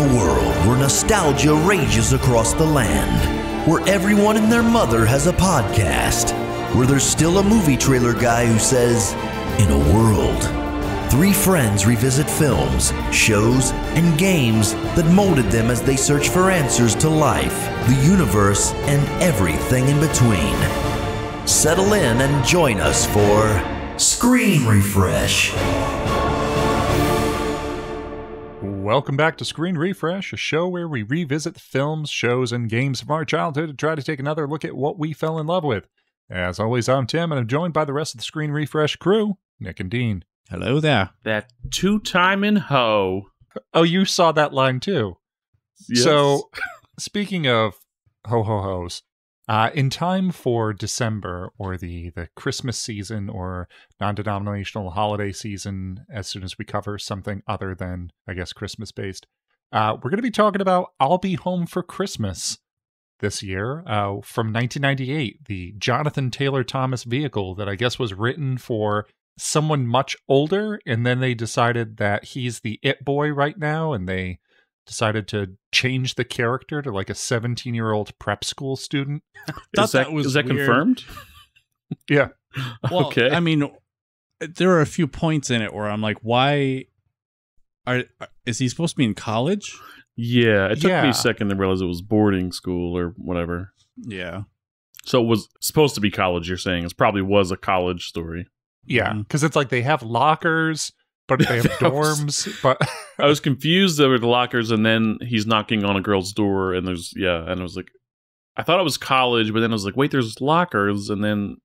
a world where nostalgia rages across the land, where everyone and their mother has a podcast, where there's still a movie trailer guy who says, In a world. Three friends revisit films, shows, and games that molded them as they search for answers to life, the universe, and everything in between. Settle in and join us for Screen Refresh. Welcome back to Screen Refresh, a show where we revisit the films, shows, and games from our childhood to try to take another look at what we fell in love with. As always, I'm Tim, and I'm joined by the rest of the Screen Refresh crew, Nick and Dean. Hello there. That two time in ho. Oh, you saw that line too. Yes. So, speaking of ho ho hos, uh, in time for December or the the Christmas season or non-denominational holiday season, as soon as we cover something other than I guess Christmas based, uh, we're going to be talking about "I'll Be Home for Christmas" this year uh, from 1998, the Jonathan Taylor Thomas vehicle that I guess was written for someone much older, and then they decided that he's the it boy right now, and they decided to change the character to like a 17 year old prep school student. Thought is that, that was is that weird. confirmed? Yeah. Well, okay. I mean, there are a few points in it where I'm like, why are is he supposed to be in college? yeah, it took Yeah. me a second to realize it was boarding school or whatever. Yeah. So it was supposed to be college. You're saying it probably was a college story. Yeah. Mm. Because it's like they have lockers, but they have dorms. But I was confused over the lockers, and then he's knocking on a girl's door, and there's yeah, and I was like, I thought it was college, but then I was like, wait, there's lockers, and then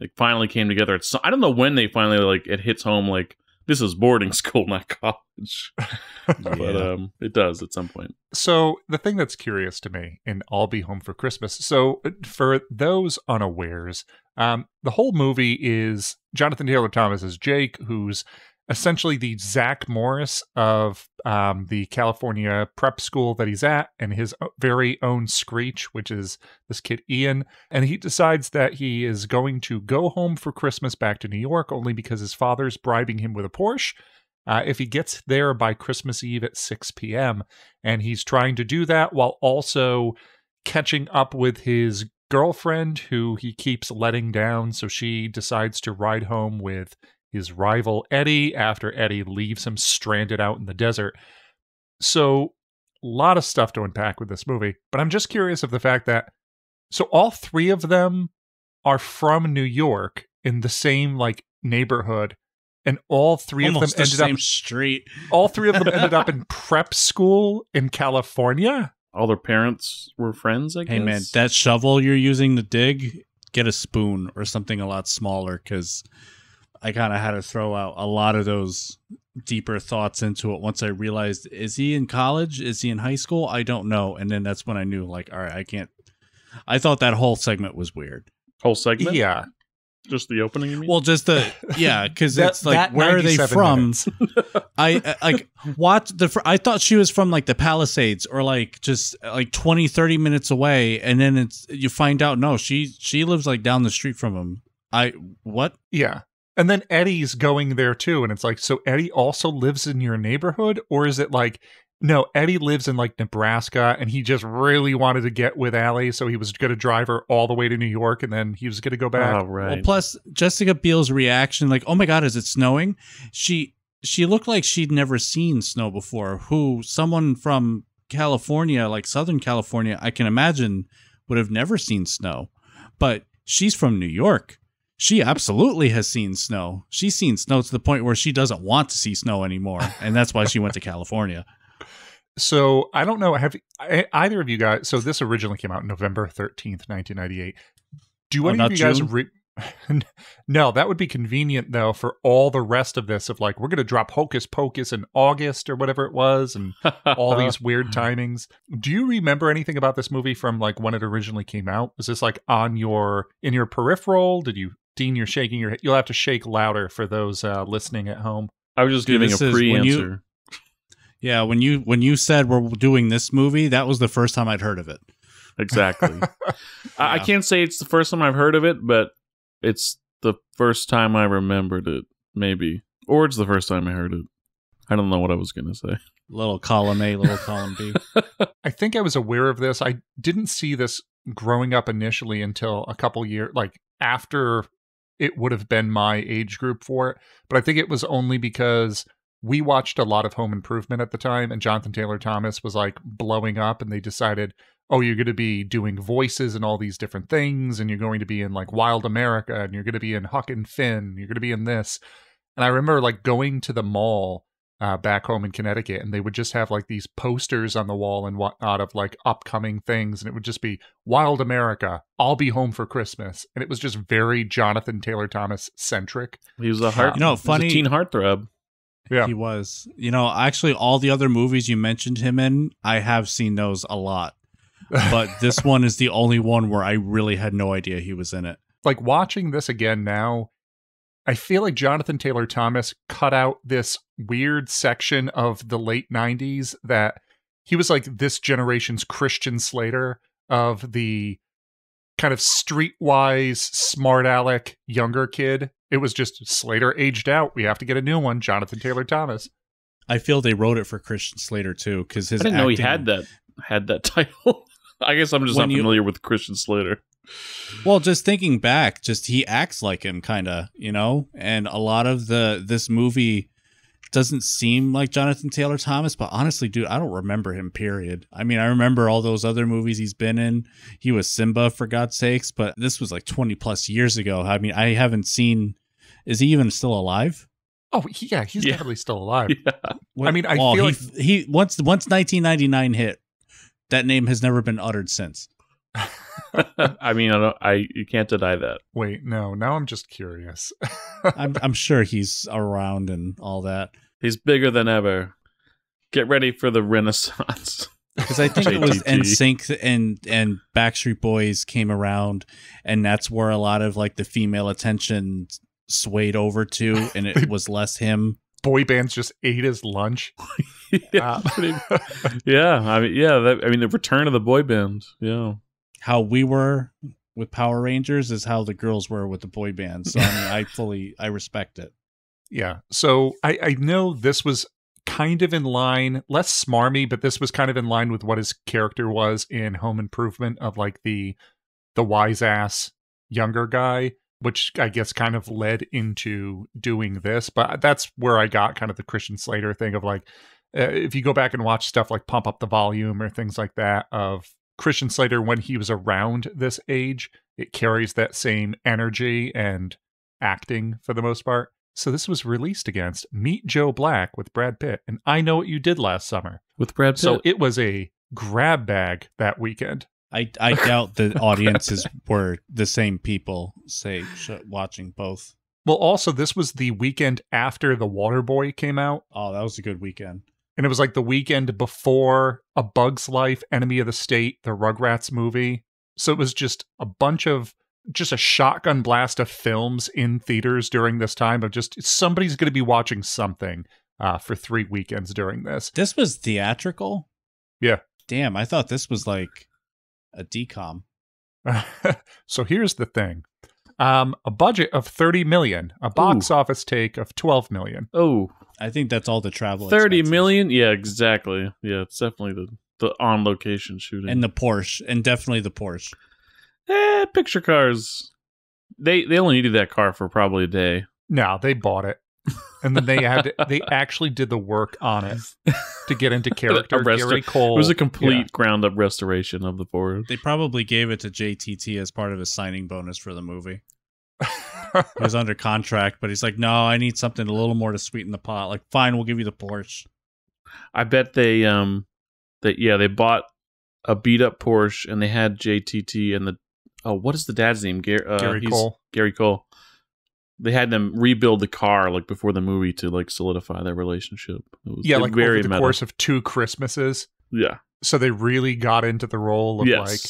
it finally came together. It's I don't know when they finally like it hits home like this is boarding school, not college, but Yeah. um, it does at some point. So the thing that's curious to me, and I'll be home for Christmas. So uh, for those unawares, um, the whole movie is Jonathan Taylor Thomas as Jake, who's essentially the Zach Morris of um, the California prep school that he's at, and his very own Screech, which is this kid Ian. And he decides that he is going to go home for Christmas back to New York only because his father's bribing him with a Porsche. Uh, if he gets there by Christmas Eve at 6 p.m., and he's trying to do that while also catching up with his girlfriend who he keeps letting down so she decides to ride home with his rival Eddie after Eddie leaves him stranded out in the desert. So a lot of stuff to unpack with this movie, but I'm just curious of the fact that so all three of them are from New York in the same like neighborhood and all three Almost of them the ended same up street. all three of them ended up in prep school in California. All their parents were friends. I guess. Hey man, that shovel you're using to dig, get a spoon or something a lot smaller because I kind of had to throw out a lot of those deeper thoughts into it once I realized is he in college? Is he in high school? I don't know. And then that's when I knew like, all right, I can't. I thought that whole segment was weird. whole segment. Yeah, just the opening. You mean? Well, just the yeah, because That- it's like where are they from? I I- like what the fr- I thought she was from like the Palisades or like just uh, like 20 30 minutes away and then it's you find out no she she lives like down the street from him. I what? yeah. And then Eddie's going there too, and it's like, so Eddie also lives in your neighborhood, or is it like, no, Eddie lives in like Nebraska, and he just really wanted to get with Allie, so he was going to drive her all the way to New York, and then he was going to go oh, back. oh, right. Well, plus Jessica Biel's reaction like, "Oh my god, is it snowing?" She she looked like she'd never seen snow before. Who someone from California, like Southern California, I can imagine would have never seen snow. But she's from New York. She absolutely has seen snow. She's seen snow to the point where she doesn't want to see snow anymore, and that's why she went to California. So I don't know. Have either of you guys? So this originally came out November thirteenth, nineteen ninety eight. Do Oh, any of you guys? Re- no, that would be convenient though for all the rest of this. Of like, we're going to drop Hocus Pocus in August or whatever it was, and all these weird timings. Do you remember anything about this movie from like when it originally came out? Was this like on your in your peripheral? Did you Dean? You're shaking your head. You'll have to shake louder for those uh, listening at home. I was just Dude, giving this a is when you- pre-answer. Yeah, when you when you said we're doing this movie, that was the first time I'd heard of it. Exactly. I, I can't say it's the first time I've heard of it, but it's the first time I remembered it. Maybe, or it's the first time I heard it. I don't know what I was gonna say. Little column A, little column B. I think I was aware of this. I didn't see this growing up initially until a couple years, like after it would have been my age group for it. But I think it was only because we watched a lot of Home Improvement at the time, and Jonathan Taylor Thomas was like blowing up, and they decided, oh, you're going to be doing voices and all these different things, and you're going to be in like Wild America, and you're going to be in Huck and Finn, you're going to be in this. And I remember like going to the mall uh, back home in Connecticut, and they would just have like these posters on the wall and whatnot of like upcoming things, and it would just be Wild America, I'll be home for Christmas, and it was just very Jonathan Taylor Thomas centric. He was a heart. You know, he was a funny- teen heartthrob. Yeah. He was. You know, actually, all the other movies you mentioned him in, I have seen those a lot. But this one is the only one where I really had no idea he was in it. like watching this again now, I feel like Jonathan Taylor Thomas cut out this weird section of the late 90s that he was like this generation's Christian Slater of the kind of streetwise, smart aleck younger kid. It was just Slater aged out. We have to get a new one, Jonathan Taylor Thomas. I feel they wrote it for Christian Slater too, because his I didn't know he had that had that title. I guess I'm just When not you- familiar with Christian Slater. Well, just thinking back, just he acts like him, kind of, you know. And a lot of the this movie doesn't seem like Jonathan Taylor Thomas, but honestly, dude, I don't remember him. Period. I mean, I remember all those other movies he's been in. He was Simba, for God's sakes, but this was like twenty plus years ago. I mean, I haven't seen. Is he even still alive? Oh, yeah, he's Yeah. definitely still alive. Yeah. I mean, I Well, feel he, like- he once once nineteen ninety nine hit, that name has never been uttered since. I mean, I don't. I you can't deny that. Wait, no, now I'm just curious. I'm I'm sure he's around and all that. He's bigger than ever. Get ready for the Renaissance. because I think it was JTT. NSYNC and and Backstreet Boys came around, and that's where a lot of like the female attention swayed over to, and it was less him. Boy bands just ate his lunch. yeah, Uh, pretty- yeah, I mean, yeah. That, I mean, the return of the boy band. Yeah, How we were with Power Rangers is how the girls were with the boy band. So I mean, I fully I respect it. Yeah. So I, I know this was kind of in line, less smarmy, but this was kind of in line with what his character was in Home Improvement of like the the wise ass younger guy, which I guess kind of led into doing this. But that's where I got kind of the Christian Slater thing of like, uh, if you go back and watch stuff like Pump Up the Volume or things like that of Christian Slater when he was around this age, it carries that same energy and acting for the most part. So this was released against Meet Joe Black with Brad Pitt and I Know What You Did Last Summer. with Brad Pitt. So it was a grab bag that weekend. I I doubt the audiences were the same people say watching both. Well, also this was the weekend after The Waterboy came out, Oh, that was a good weekend. And it was like the weekend before A Bug's Life, Enemy of the State, the Rugrats movie. So it was just a bunch of just a shotgun blast of films in theaters during this time of just somebody's going to be watching something uh, for three weekends during this. This was theatrical. Yeah. Damn, I thought this was like a DCOM. so here's the thing. Um, a budget of 30 million, a box office take of 12 million. oh, I think that's all the travel. 30 expenses. million? Yeah, exactly. Yeah, it's definitely the the on location shooting. and the Porsche, and definitely the Porsche. eh, picture cars. They they only needed that car for probably a day. No, they bought it. And then they had to, they actually did the work on it to get into character. restor- Gary Cole. It was a complete ground up restoration of the Ford. They probably gave it to JTT as part of his signing bonus for the movie. Yeah. He was under contract, but he's like, "No, I need something a little more to sweeten the pot." Like, fine, we'll give you the Porsche. I bet they um that yeah, they bought a beat up Porsche and they had JTT and the oh, what is the dad's name? Gary, uh, Gary Cole. Gary Cole. They had them rebuild the car like before the movie to like solidify their relationship. It was Yeah, like very over the meta. course of two Christmases. yeah. So they really got into the role of like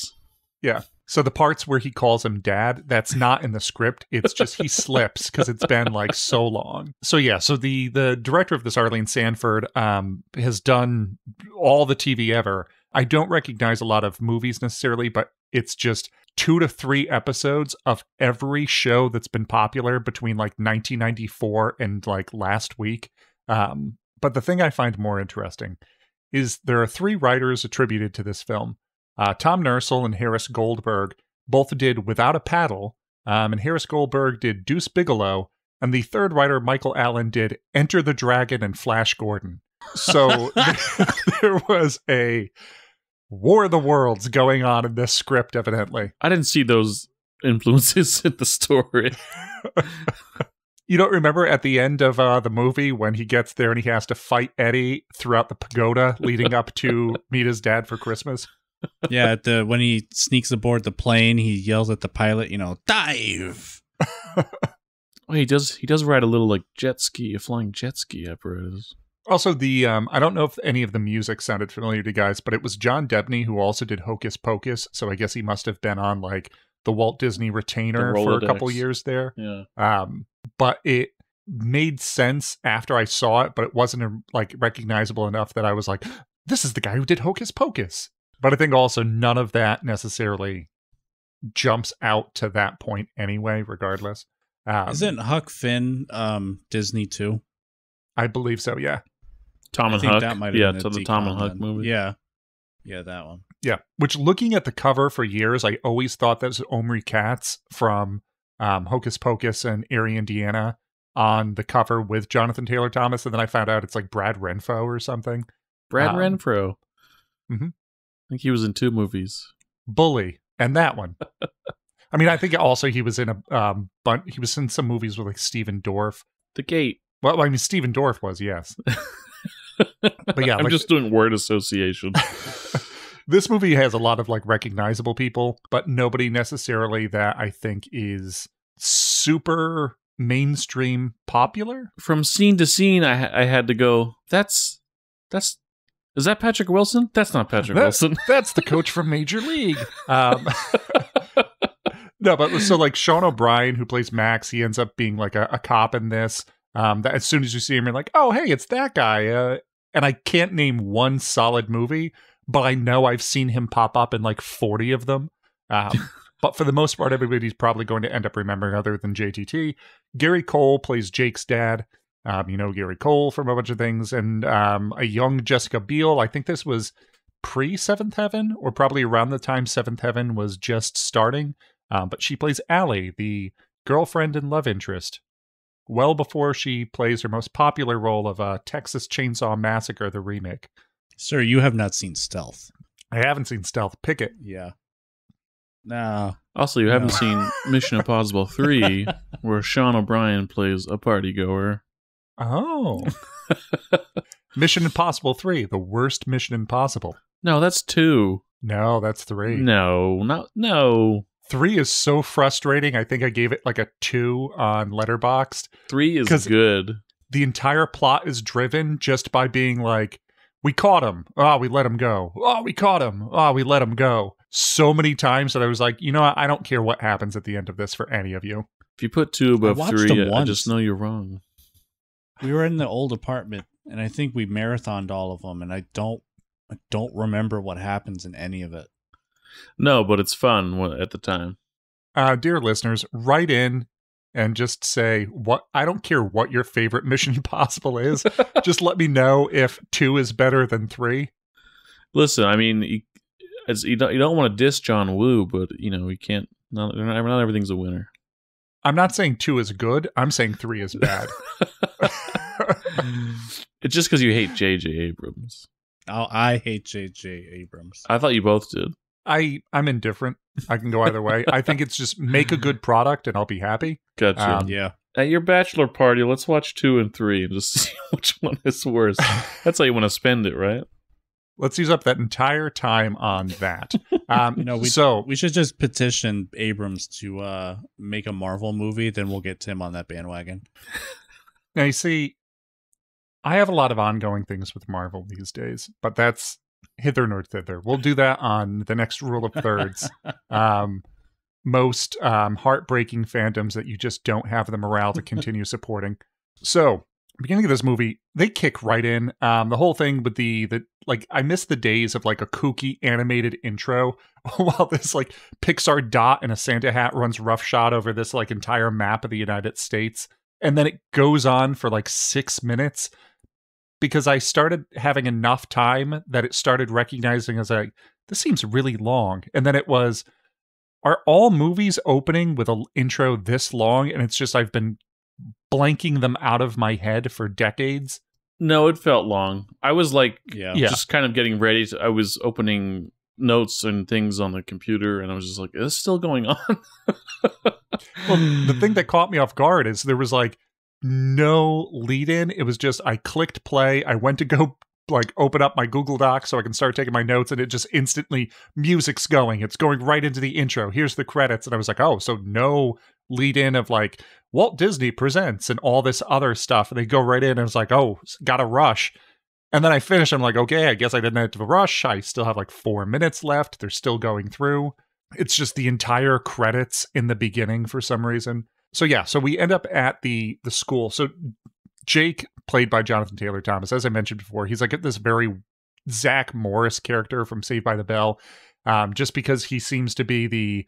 Yeah. So the parts where he calls him dad, that's not in the script. It's just he slips because it's been like so long. So yeah, so the the director of this, Arlene Sanford, um, has done all the TV ever. I don't recognize a lot of movies necessarily, but it's just two to three episodes of every show that's been popular between like 1994 and like last week. Um, But the thing I find more interesting is there are three writers attributed to this film. Uh, Tom Nursall and Harris Goldberg both did Without a Paddle, um, and Harris Goldberg did Deuce Bigalow, and the third writer, Michael Allin, did Enter the Dragon and Flash Gordon. So there was a War of the Worlds going on in this script, evidently. I didn't see those influences in the story. You don't remember at the end of uh, the movie when he gets there and he has to fight Eddie throughout the pagoda leading up to meet his dad for Christmas? yeah, at the when he sneaks aboard the plane, he yells at the pilot, you know, dive. Oh, he does. He does ride a little like jet ski, a flying jet ski apparatus. Also, the um, I don't know if any of the music sounded familiar to you guys, but it was John Debney who also did Hocus Pocus, so I guess he must have been on like the Walt Disney retainer for a couple years there. Yeah. Um, but it made sense after I saw it, but it wasn't uh, like recognizable enough that I was like, this is the guy who did Hocus Pocus. But I think also none of that necessarily jumps out to that point anyway, regardless. Um, Isn't Huck Finn um, Disney too? I believe so, yeah. Tom I and think Huck. that might have yeah, been to the Tom and Huck then. movie. Yeah, yeah, that one. Yeah. Which looking at the cover for years, I always thought that was Omri Katz from um, Hocus Pocus and Erie, Indiana on the cover with Jonathan Taylor Thomas. And then I found out it's like Brad Renfro or something. Brad Um, Renfro. Mhm. I think he was in two movies. Bully. And that one. I mean, I think also he was in a um bun- he was in some movies with like Stephen Dorff. The Gate. Well, I mean Stephen Dorff was, yes. But yeah, I'm like- just doing word association. this movie has a lot of like recognizable people, but nobody necessarily that I think is super mainstream popular. From scene to scene, I I had to go. That's that's. Is that Patrick Wilson? That's not Patrick That- Wilson. That's the coach from Major League. Um, no, but so like Sean O'Bryan, who plays Max, he ends up being like a, a cop in this. Um, that as soon as you see him, you're like, oh, hey, it's that guy. Uh, and I can't name one solid movie, but I know I've seen him pop up in like 40 of them. Um, but for the most part, everybody's probably going to end up remembering other than JTT. Gary Cole plays Jake's dad. Um, you know Gary Cole from a bunch of things, and um, a young Jessica Biel. I think this was pre Seventh Heaven, or probably around the time Seventh Heaven was just starting. Um, but she plays Allie, the girlfriend and love interest, well before she plays her most popular role of uh, Texas Chainsaw Massacre, the remake. Sir, you have not seen Stealth. I haven't seen Stealth. Pick it. Yeah. No. Also, you haven't seen Mission Impossible 3, where Sean O'Bryan plays a party goer. Oh. Mission Impossible 3, the worst Mission Impossible. No, that's two. No, that's three. No, not no. Three is so frustrating. I think I gave it like a two on Letterboxd. Three is good. The entire plot is driven just by being like, we caught him. Oh, ah, we let him go. Oh, we caught him. Oh, ah, we let him go. So many times that I was like, you know what? I don't care what happens at the end of this for any of you. If you put two above watched three, I just know you're wrong. We were in the old apartment, and I think we marathoned all of them, and I don't, I don't remember what happens in any of it. No, but it's fun at the time. Uh, dear listeners, write in and just say what I don't care what your favorite Mission Impossible is. just let me know if two is better than three. Listen, I mean, you, it's, you don't you don't want to diss John Woo, but you know you can't. Not, not not everything's a winner. I'm not saying two is good. I'm saying three is bad. it's just because you hate J.J. Abrams. Oh, I hate J.J. Abrams. I thought you both did. I I'm indifferent. I can go either way. I think it's just make a good product and I'll be happy. Gotcha. Um, yeah. At your bachelor party, let's watch two and three and just see which one is worse. That's how you want to spend it, right? Let's use up that entire time on that. Um, You know, we- so We should just petition Abrams to uh, make a Marvel movie. Then we'll get Tim on that bandwagon. now you see, I have a lot of ongoing things with Marvel these days, but that's hither nor thither. We'll do that on the next rule of thirds. um, most um, heartbreaking fandoms that you just don't have the morale to continue supporting. So, beginning of this movie, they kick right in. Um, the whole thing with the the like, I miss the days of like a kooky animated intro while this like Pixar dot in a Santa hat runs roughshod over this like entire map of the United States, and then it goes on for like six minutes. Because I started having enough time that it started recognizing as like this seems really long, and then it was. Are all movies opening with an intro this long? And it's just I've been blanking them out of my head for decades. No, it felt long. I was like, Yeah. Yeah. just kind of getting ready. To, I was opening notes and things on the computer, and I was just like, "Is this still going on?" Well, the thing that caught me off guard is there was like no lead in. It was just I clicked play. I went to go like open up my Google Doc so I can start taking my notes, and it just instantly music's going. It's going right into the intro. Here's the credits, and I was like, oh, so no lead in of like Walt Disney presents and all this other stuff. And they go right in, and I was like, oh, gotta rush. And then I finish. I'm like, okay, I guess I didn't have to rush. I still have like four minutes left. They're still going through. It's just the entire credits in the beginning for some reason. So yeah, so we end up at the the school. So Jake, played by Jonathan Taylor Thomas, as I mentioned before, he's like this very Zach Morris character from Saved by the Bell, um, just because he seems to be the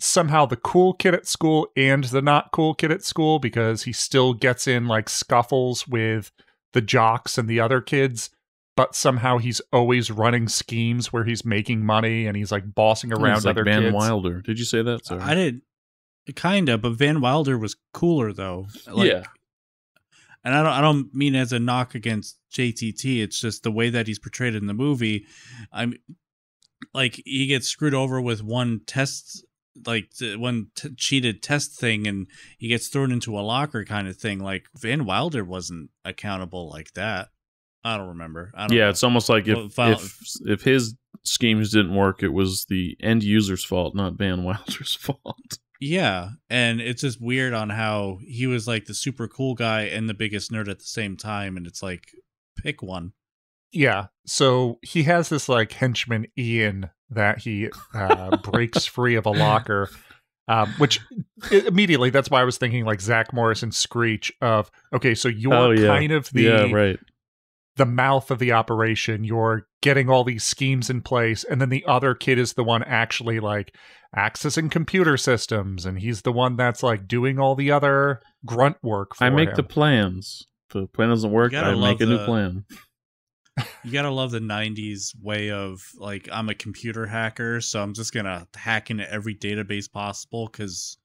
somehow the cool kid at school and the not cool kid at school because he still gets in like scuffles with the jocks and the other kids but somehow he's always running schemes where he's making money and he's like bossing around It's like other Van kids. Wilder. Did you say that? Sorry. I did kind of, but Van Wilder was cooler though. Like, yeah, and I don't I don't mean as a knock against JTT. It's just the way that he's portrayed in the movie. I'm like he gets screwed over with one test like one t- cheated test thing and he gets thrown into a locker kind of thing like van wilder wasn't accountable like that i don't remember i don't yeah. know. It's almost like if Well, Val- if if his schemes didn't work, it was the end user's fault, not Van Wilder's fault. Yeah, and it's just weird on how he was like the super cool guy and the biggest nerd at the same time, and it's like pick one. Yeah. So he has this like henchman Ian that he uh, breaks free of a locker. Um, which immediately that's why I was thinking like Zach Morris and Screech of okay, so you're Oh, yeah. kind of the yeah, right. The mouth of the operation. You're getting all these schemes in place, and then the other kid is the one actually like accessing computer systems, and he's the one that's like doing all the other grunt work. For I make him. the plans. If the plan doesn't work, I make a new plan. You gotta love the '90s way of like I'm a computer hacker, so I'm just gonna hack into every database possible because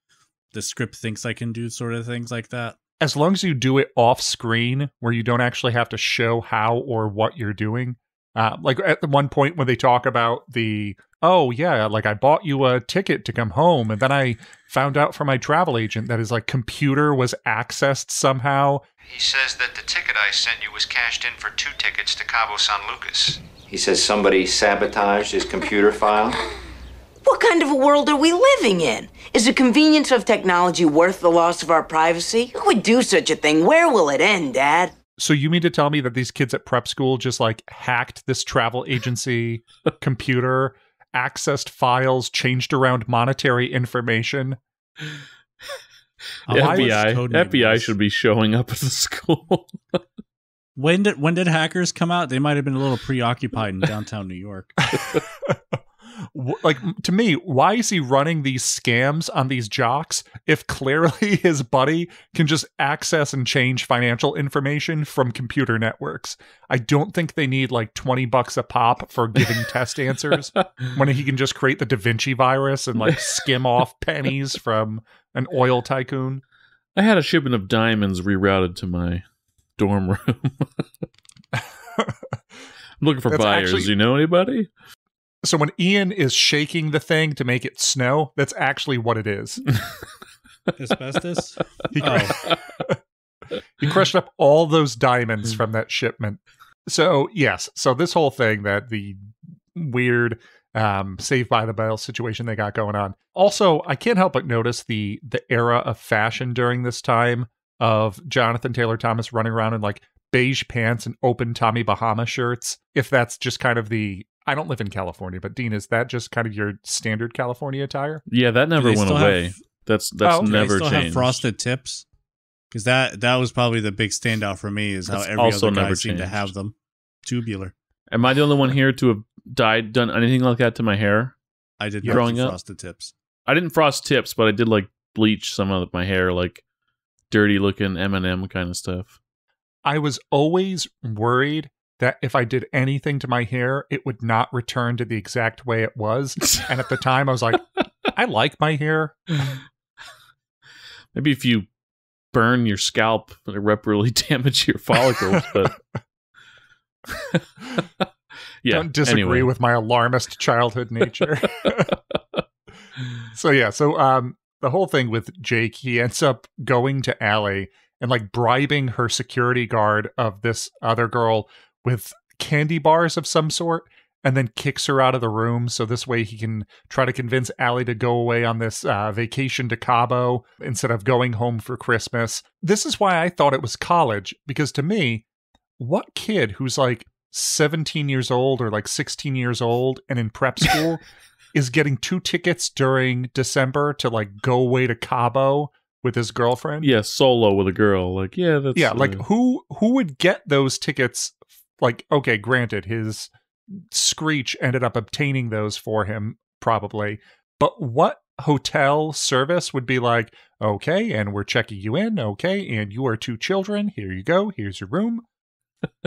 the script thinks I can do sort of things like that. As long as you do it off screen where you don't actually have to show how or what you're doing uh, like at the one point when they talk about the oh yeah like i bought you a ticket to come home and then i found out from my travel agent that his like computer was accessed somehow He says that the ticket I sent you was cashed in for two tickets to Cabo San Lucas. He says somebody sabotaged his computer file. What kind of a world are we living in? Is the convenience of technology worth the loss of our privacy? Who would do such a thing? Where will it end, Dad? so you mean to tell me that these kids at prep school just like hacked this travel agency computer accessed files changed around monetary information How FBI, FBI should be showing up at the school. When did when did hackers come out? They might have been a little preoccupied in downtown New York. Like to me why is he running these scams on these jocks if clearly his buddy can just access and change financial information from computer networks i don't think they need like 20 bucks a pop for giving test answers when he can just create the da vinci virus and like skim off pennies from an oil tycoon I had a shipment of diamonds rerouted to my dorm room. I'm looking for That's buyers. actually- you know anybody? So when ian is shaking the thing to make it snow that's actually what it is Asbestos. He, Oh. he crushed up all those diamonds from that shipment. So yes, so this whole thing that the weird um Saved by the Bell situation they got going on. Also, I can't help but notice the the era of fashion during this time of Jonathan Taylor Thomas running around in like beige pants and open Tommy Bahama shirts. If that's just kind of the I don't live in California, but Dean, is that just kind of your standard California attire? Yeah, that never went still have- away. that's that's Oh, okay. Do they never still changed. have frosted tips because that that was probably the big standout for me is how every also other guy never seemed to have them tubular. Am I the only one here to have dyed done anything like that to my hair? I did Yeah. not Growing up? frosted tips. I didn't frost tips, but I did like bleach some of my hair, like dirty looking Eminem kind of stuff. I was always worried that if I did anything to my hair, it would not return to the exact way it was. and at the time, I was like, I like my hair. Maybe if you burn your scalp, it irreparably damage your follicles. But yeah, Don't disagree anyway. with my alarmist childhood nature. so yeah, so um the whole thing with Jake, he ends up going to Allie and like bribing her security guard of this other girl with candy bars of some sort and then kicks her out of the room so this way he can try to convince Allie to go away on this uh, vacation to Cabo instead of going home for Christmas. This is why I thought it was college because to me, what kid who's like 17 years old or like 16 years old and in prep school is getting two tickets during December to like go away to Cabo with his girlfriend? yeah, solo with a girl. Like, yeah, that's yeah, like uh, who who would get those tickets? Like, okay, granted, his Screech ended up obtaining those for him probably, but what hotel service would be like? Okay, and we're checking you in. Okay, and you are two children. Here you go. Here's your room.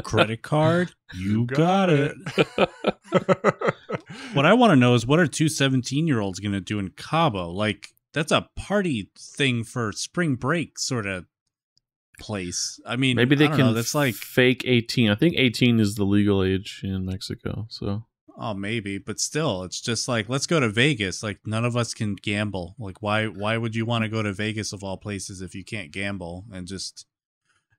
Credit card, you got it. What I want to know is what are two 17 year olds going to do in Cabo? Like, that's a party thing for spring break sort of place. I mean, maybe they I don't can. know, that's like, fake eighteen. I think eighteen is the legal age in Mexico. So oh, maybe, but still, it's just like, let's go to Vegas. Like, none of us can gamble. Like, why, why would you want to go to Vegas of all places if you can't gamble and just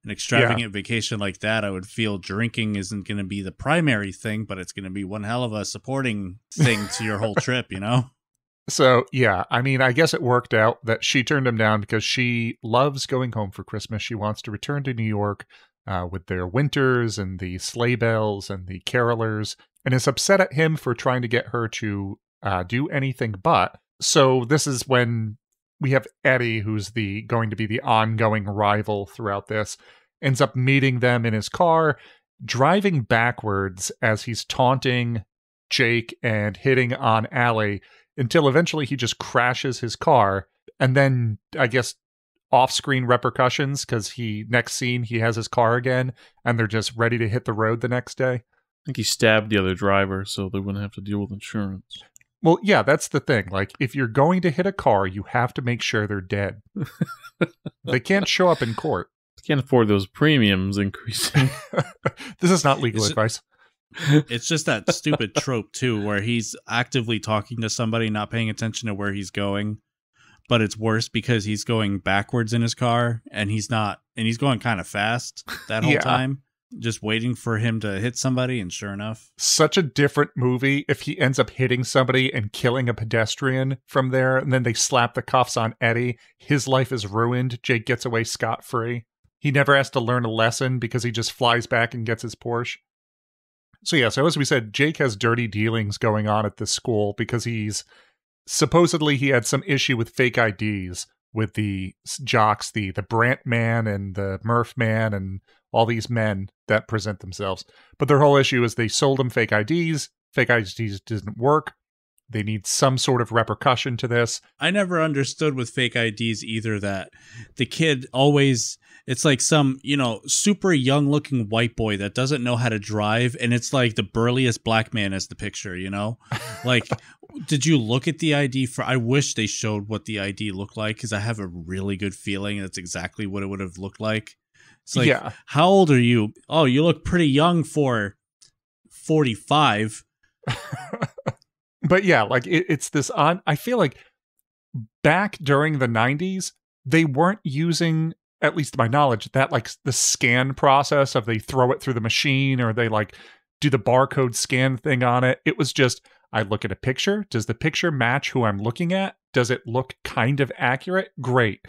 an extravagant vacation like that? I would feel drinking isn't going to be the primary thing, but it's going to be one hell of a supporting thing to your whole trip, you know? So yeah, I mean, I guess it worked out that she turned him down because she loves going home for Christmas. She wants to return to New York uh, with their winters and the sleigh bells and the carolers, and is upset at him for trying to get her to uh, do anything but. So this is when we have Eddie, who's the going to be the ongoing rival throughout this, ends up meeting them in his car, driving backwards as he's taunting Jake and hitting on Allie until eventually he just crashes his car and then I guess off-screen repercussions because he next scene he has his car again and they're just ready to hit the road the next day. I think he stabbed the other driver, so they wouldn't have to deal with insurance. Well, yeah, that's the thing. Like if you're going to hit a car, you have to make sure they're dead. they can't show up in court. Can't afford those premiums increasing. this is not legal Is it- advice. It's just that stupid trope too where he's actively talking to somebody not paying attention to where he's going but it's worse because he's going backwards in his car and he's not and he's going kind of fast that whole Yeah. time just waiting for him to hit somebody and sure enough Such a different movie if he ends up hitting somebody and killing a pedestrian from there, and then they slap the cuffs on Eddie. His life is ruined. Jake gets away scot free. He never has to learn a lesson because he just flies back and gets his Porsche. So, yeah, so as we said, Jake has dirty dealings going on at this school because he's supposedly he had some issue with fake IDs with the jocks, the the Brant man and the Murph man and all these men that present themselves. But their whole issue is they sold him fake IDs. Fake IDs didn't work. They need some sort of repercussion to this. i never understood with fake ids either that the kid always it's like some you know super young looking white boy that doesn't know how to drive and it's like the burliest black man as the picture you know like did you look at the id for i wish they showed what the id looked like because i have a really good feeling that's exactly what it would have looked like it's like yeah. how old are you oh you look pretty young for 45 but yeah, like it, it's this on. I feel like back during the 90s, they weren't using, at least to my knowledge, that like the scan process of they throw it through the machine or they like do the barcode scan thing on it. It was just, I look at a picture. Does the picture match who I'm looking at? Does it look kind of accurate? Great.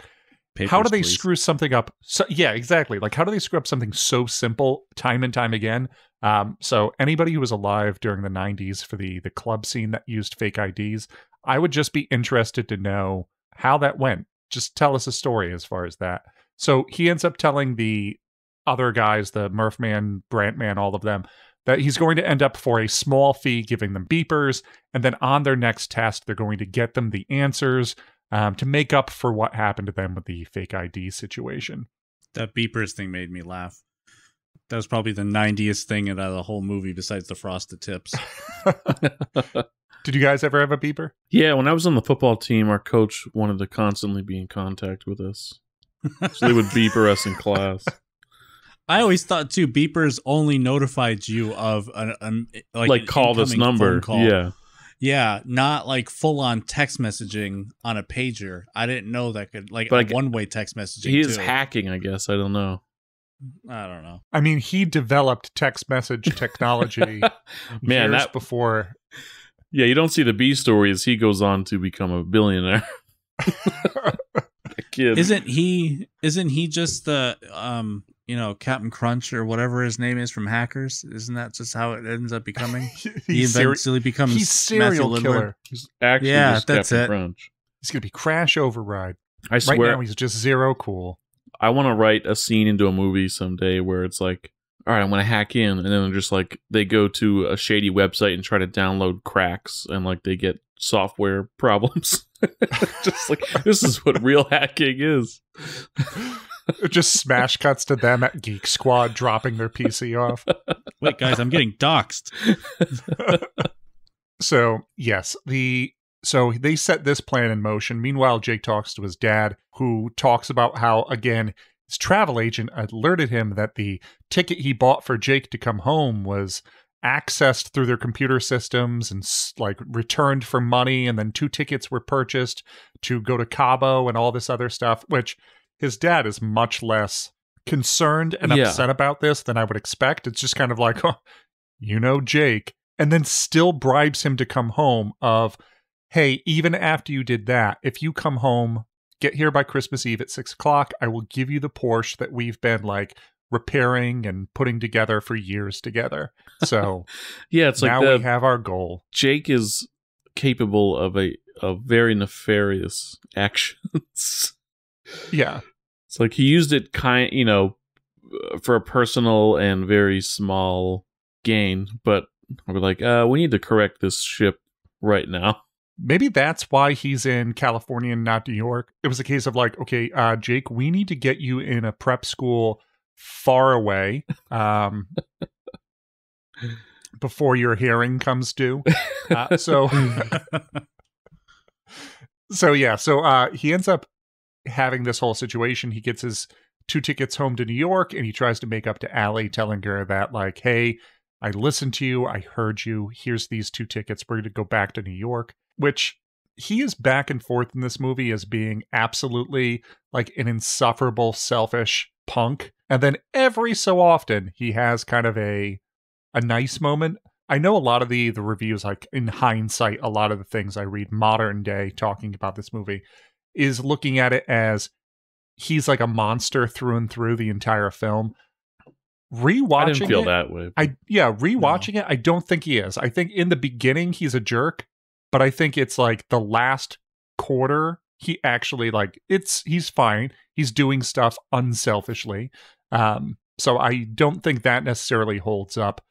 how do they please. screw something up? So, yeah, exactly. Like, how do they screw up something so simple time and time again? Um, so, anybody who was alive during the '90s for the the club scene that used fake IDs, I would just be interested to know how that went. Just tell us a story as far as that. So he ends up telling the other guys, the Murph man, Brant man, all of them, that he's going to end up for a small fee giving them beepers, and then on their next test, they're going to get them the answers um, to make up for what happened to them with the fake ID situation. That beepers thing made me laugh. That was probably the 90th thing out of the whole movie besides the frosted tips. Did you guys ever have a beeper? Yeah, when I was on the football team, our coach wanted to constantly be in contact with us. So they would beeper us in class. I always thought too beepers only notified you of an, an like, Like, an call this number. phone call. Yeah. Yeah, not like full on text messaging on a pager. I didn't know that could like But I- one way text messaging. He is too. hacking, I guess. I don't know. I don't know. I mean, he developed text message technology Man, years that before. yeah, you don't see the B stories. He goes on to become a billionaire. That kid. Isn't he? Isn't he just the um you know Captain Crunch or whatever his name is from Hackers? Isn't that just how it ends up becoming? he he's, eventually becomes he's Matthew Cereal Lillard. killer. He's actually Yeah, just that's Captain it. Crunch. He's gonna be crash override. I Right swear, now, he's just zero cool. I want to write a scene into a movie someday where it's like, all right, I'm going to hack in, and then they're just like they go to a shady website and try to download cracks, and like they get software problems. just like this is what real hacking is. Just smash cuts to them at Geek Squad dropping their PC off. Wait, guys, I'm getting doxxed. So yes, the so they set this plan in motion. Meanwhile, Jake talks to his dad, who talks about how again his travel agent alerted him that the ticket he bought for Jake to come home was accessed through their computer systems and like returned for money and then two tickets were purchased to go to Cabo and all this other stuff which his dad is much less concerned and Yeah. upset about this than I would expect it's just kind of like oh, you know Jake and then still bribes him to come home of hey even after you did that if you come home get here by christmas eve at six o'clock i will give you the porsche that we've been like repairing and putting together for years together so Yeah, it's like now the, we have our goal Jake is capable of a of very nefarious actions. yeah It's like he used it kind, you know, for a personal and very small gain, but we're like, uh, we need to correct this ship right now. maybe that's why he's in california and not new york it was a case of like okay uh jake we need to get you in a prep school far away um before your hearing comes due. Uh, so so yeah so uh he ends up having this whole situation. He gets his two tickets home to new york and he tries to make up to Allie, telling her that like hey i listened to you. I heard you. Here's these two tickets. We're going to go back to new york which he is back and forth in this movie as being absolutely like an insufferable selfish punk and then every so often he has kind of a a nice moment I know a lot of the the reviews, like in hindsight, a lot of the things I read modern day talking about this movie is looking at it as he's like a monster through and through the entire film. Rewatching I didn't feel it, that way. I yeah, rewatching it, I don't think he is. I think in the beginning he's a jerk, but I think it's like the last quarter he actually like it's he's fine. He's doing stuff unselfishly. Um so I don't think that necessarily holds up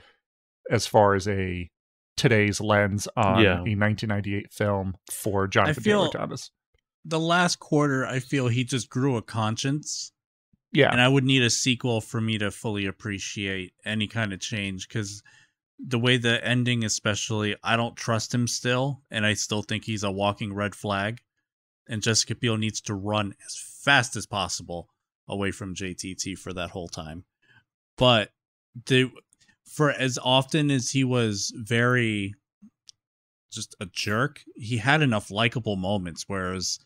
as far as a today's lens on Yeah. a 1998 film for Jonathan feel- Taylor Thomas. the last quarter, I feel he just grew a conscience, Yeah. and I would need a sequel for me to fully appreciate any kind of change because the way the ending, especially, I don't trust him still, and I still think he's a walking red flag. And Jessica Biel needs to run as fast as possible away from JTT for that whole time. But the for as often as he was very just a jerk, he had enough likable moments. Whereas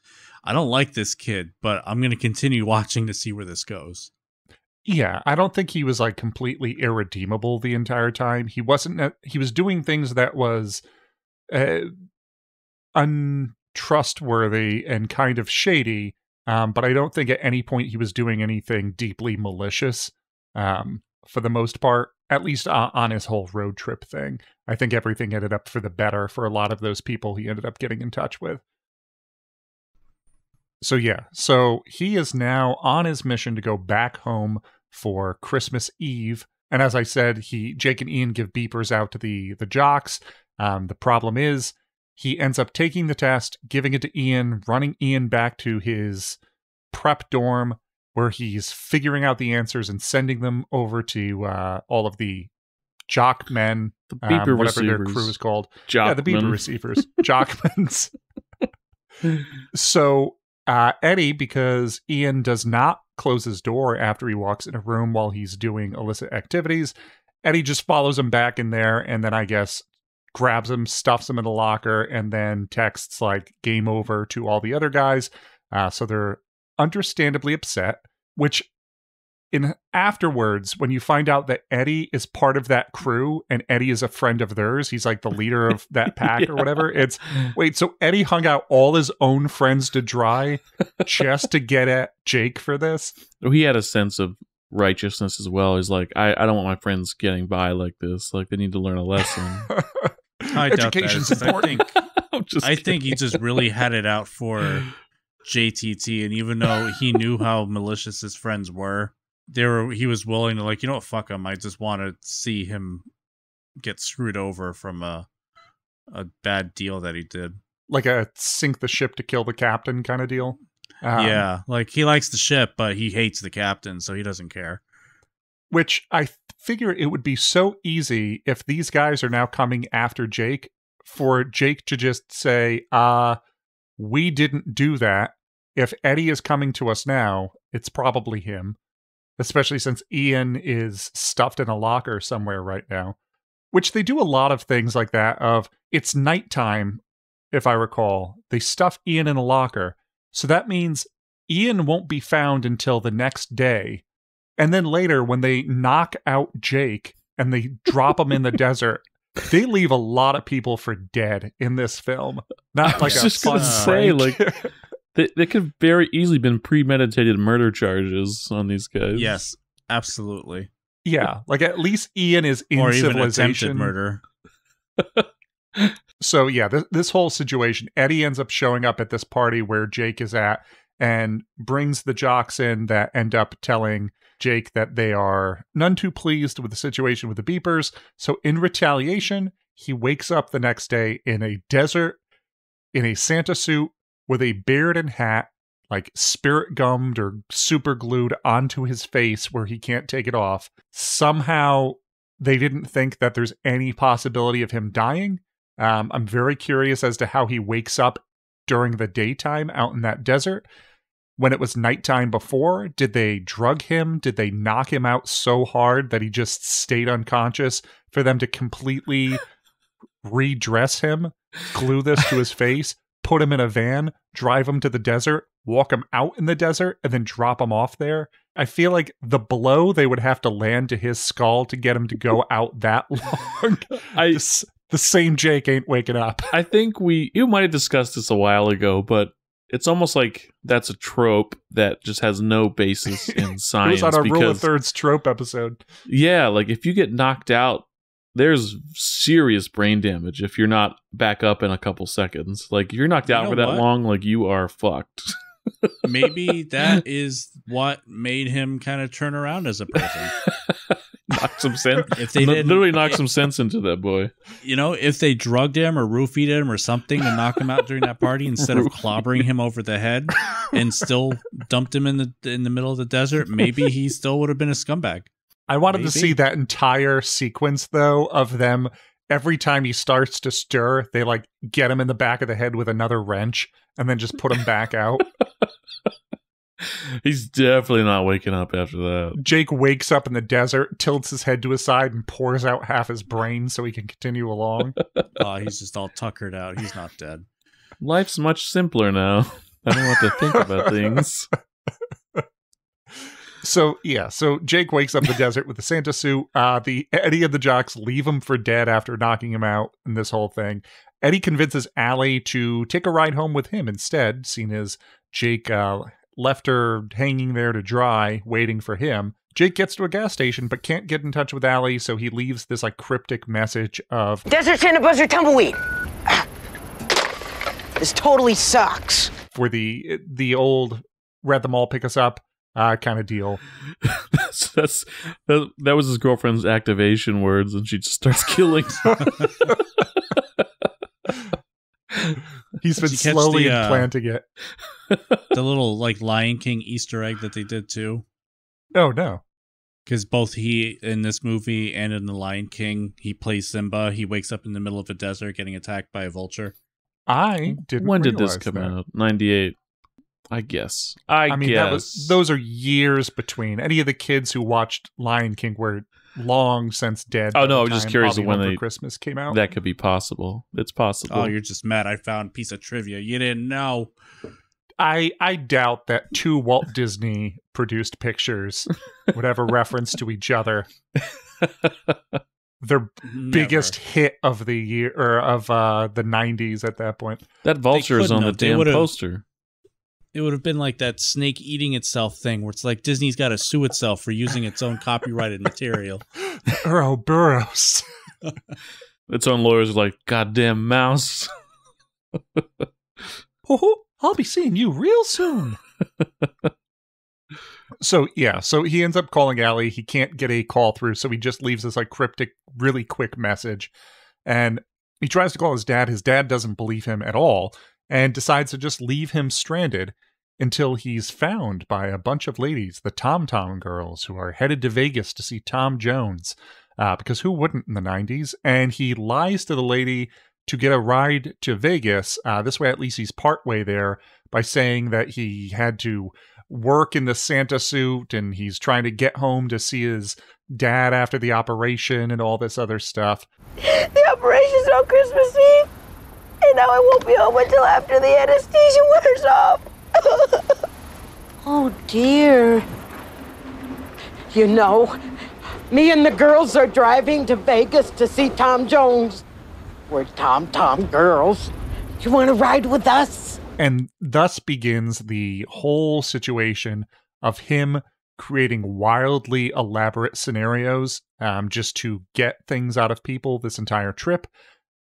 I don't like this kid, but I'm going to continue watching to see where this goes. Yeah, I don't think he was like completely irredeemable the entire time. He wasn't. He was doing things that was uh, untrustworthy and kind of shady. Um, but I don't think at any point he was doing anything deeply malicious. Um, for the most part, at least on, on his whole road trip thing, I think everything ended up for the better for a lot of those people he ended up getting in touch with. So yeah, so he is now on his mission to go back home for Christmas Eve. And as I said, he Jake and Ian give beepers out to the the jocks. Um, the problem is he ends up taking the test, giving it to Ian, running Ian back to his prep dorm, where he's figuring out the answers and sending them over to uh, all of the jock men, The um, beeper whatever their crew is called. Yeah, the beeper receivers, jockmans. so uh, Eddie, because Ian does not close his door after he walks in a room while he's doing illicit activities, Eddie just follows him back in there, and then I guess grabs him, stuffs him in the locker, and then texts like "game over" to all the other guys. Uh, so they're understandably upset. Which, in afterwards, when you find out that Eddie is part of that crew and Eddie is a friend of theirs, he's like the leader of that pack or whatever. It's wait, so Eddie hung out all his own friends to dry just to get at Jake for this. he had a sense of righteousness as well. He's like, I, I don't want my friends getting by like this. Like they need to learn a lesson. I. Education's just- I important. think I think he just really had it out for JTT, and even though he knew how malicious his friends were, they were he was willing to like, you know what, fuck him. I just want to see him get screwed over from a a bad deal that he did. like a sink the ship to kill the captain kind of deal. Um, yeah, like he likes the ship, but he hates the captain, so he doesn't care. Which I figure it would be so easy if these guys are now coming after Jake for Jake to just say, uh, we didn't do that. If Eddie is coming to us now, it's probably him, especially since Ian is stuffed in a locker somewhere right now. Which they do a lot of things like that of it's nighttime, if I recall. They stuff Ian in a locker. So that means Ian won't be found until the next day. And then later, when they knock out Jake and they drop him in the desert, they leave a lot of people for dead in this film. Not I like was a just gonna fun say, prank. like, they, they could have very easily been premeditated murder charges on these guys. Yes, absolutely. yeah, like at least Ian is in or even civilization. attempted murder. So yeah, this, this whole situation, Eddie ends up showing up at this party where Jake is at and brings the jocks in that end up telling Jake that they are none too pleased with the situation with the beepers. So in retaliation, he wakes up the next day in a desert in a Santa suit with a beard and hat, like spirit gummed or super glued onto his face where he can't take it off. Somehow they didn't think that there's any possibility of him dying. Um, I'm very curious as to how he wakes up during the daytime out in that desert. When it was nighttime before, did they drug him? Did they knock him out so hard that he just stayed unconscious for them to completely redress him, glue this to his face, put him in a van, drive him to the desert, walk him out in the desert, and then drop him off there? I feel like the blow they would have to land to his skull to get him to go out that long. I This- the same Jake ain't waking up. I think we you might have discussed this a while ago, but it's almost like that's a trope that just has no basis in science. It was on our because, Rule of Thirds trope episode. Yeah, like if you get knocked out, there's serious brain damage if you're not back up in a couple seconds. Like if you're knocked You out know for that what? long, like you are fucked. Maybe that is what made him kind of turn around as a person. knock some sense. If they didn't, literally knock some sense into that boy. you know, if they drugged him or roofied him or something to knock him out during that party instead of clobbering him over the head and still dumped him in the in the middle of the desert, maybe he still would have been a scumbag. I wanted Maybe. to see that entire sequence though of them every time he starts to stir, they like get him in the back of the head with another wrench and then just put him back out. He's definitely not waking up after that. Jake wakes up in the desert, tilts his head to his side, and pours out half his brain so he can continue along. Oh, he's just all tuckered out. He's not dead. Life's much simpler now. I don't have to think about things. So yeah, so Jake wakes up in the desert with the Santa suit. Uh, the Eddie and the jocks leave him for dead after knocking him out and this whole thing. Eddie convinces Allie to take a ride home with him instead, seeing as Jake uh, left her hanging there to dry, waiting for him. Jake gets to a gas station but can't get in touch with Allie, so he leaves this like cryptic message of Desert Santa Buzzer Tumbleweed. This totally sucks. for the the old read them all pick us up uh, kind of deal. that's, that's that, that was his girlfriend's activation words, and she just starts killing. He's been Did you catch slowly the, uh, implanting it. the little like Lion King Easter egg that they did too? Oh no. Because both he in this movie and in the Lion King, he plays Simba. He wakes up in the middle of a desert getting attacked by a vulture. I didn't. when did this come that. out? 98. I guess. I, I mean, guess. that was those are years between. Any of the kids who watched Lion King were long since dead. Oh, no, I was just curious I'll when Home they- Christmas came out. that could be possible. It's possible. Oh, you're just mad. I found a piece of trivia. You didn't know. I I doubt that two Walt Disney produced pictures would have a reference to each other. Their biggest hit of the year or of uh the 90s at that point. that vulture is on the have. They damn would've- poster. It would have been like that snake eating itself thing where it's like Disney's got to sue itself for using its own copyrighted material. Oh, Ouroboros. Its own lawyers are like, goddamn mouse. Oh, I'll be seeing you real soon. so yeah, so he ends up calling Allie. He can't get a call through, so he just leaves this like cryptic, really quick message. And he tries to call his dad. His dad doesn't believe him at all and decides to just leave him stranded until he's found by a bunch of ladies, the Tom Tom girls, who are headed to Vegas to see Tom Jones. Uh, because who wouldn't in the 90s? And he lies to the lady to get a ride to Vegas. Uh, this way, at least he's partway there by saying that he had to work in the Santa suit and he's trying to get home to see his dad after the operation and all this other stuff. The operation's on Christmas Eve, and now I won't be home until after the anesthesia wears off. Oh dear. You know, me and the girls are driving to Vegas to see Tom Jones. We're Tom Tom girls. You want to ride with us? And thus begins the whole situation of him creating wildly elaborate scenarios um, just to get things out of people this entire trip.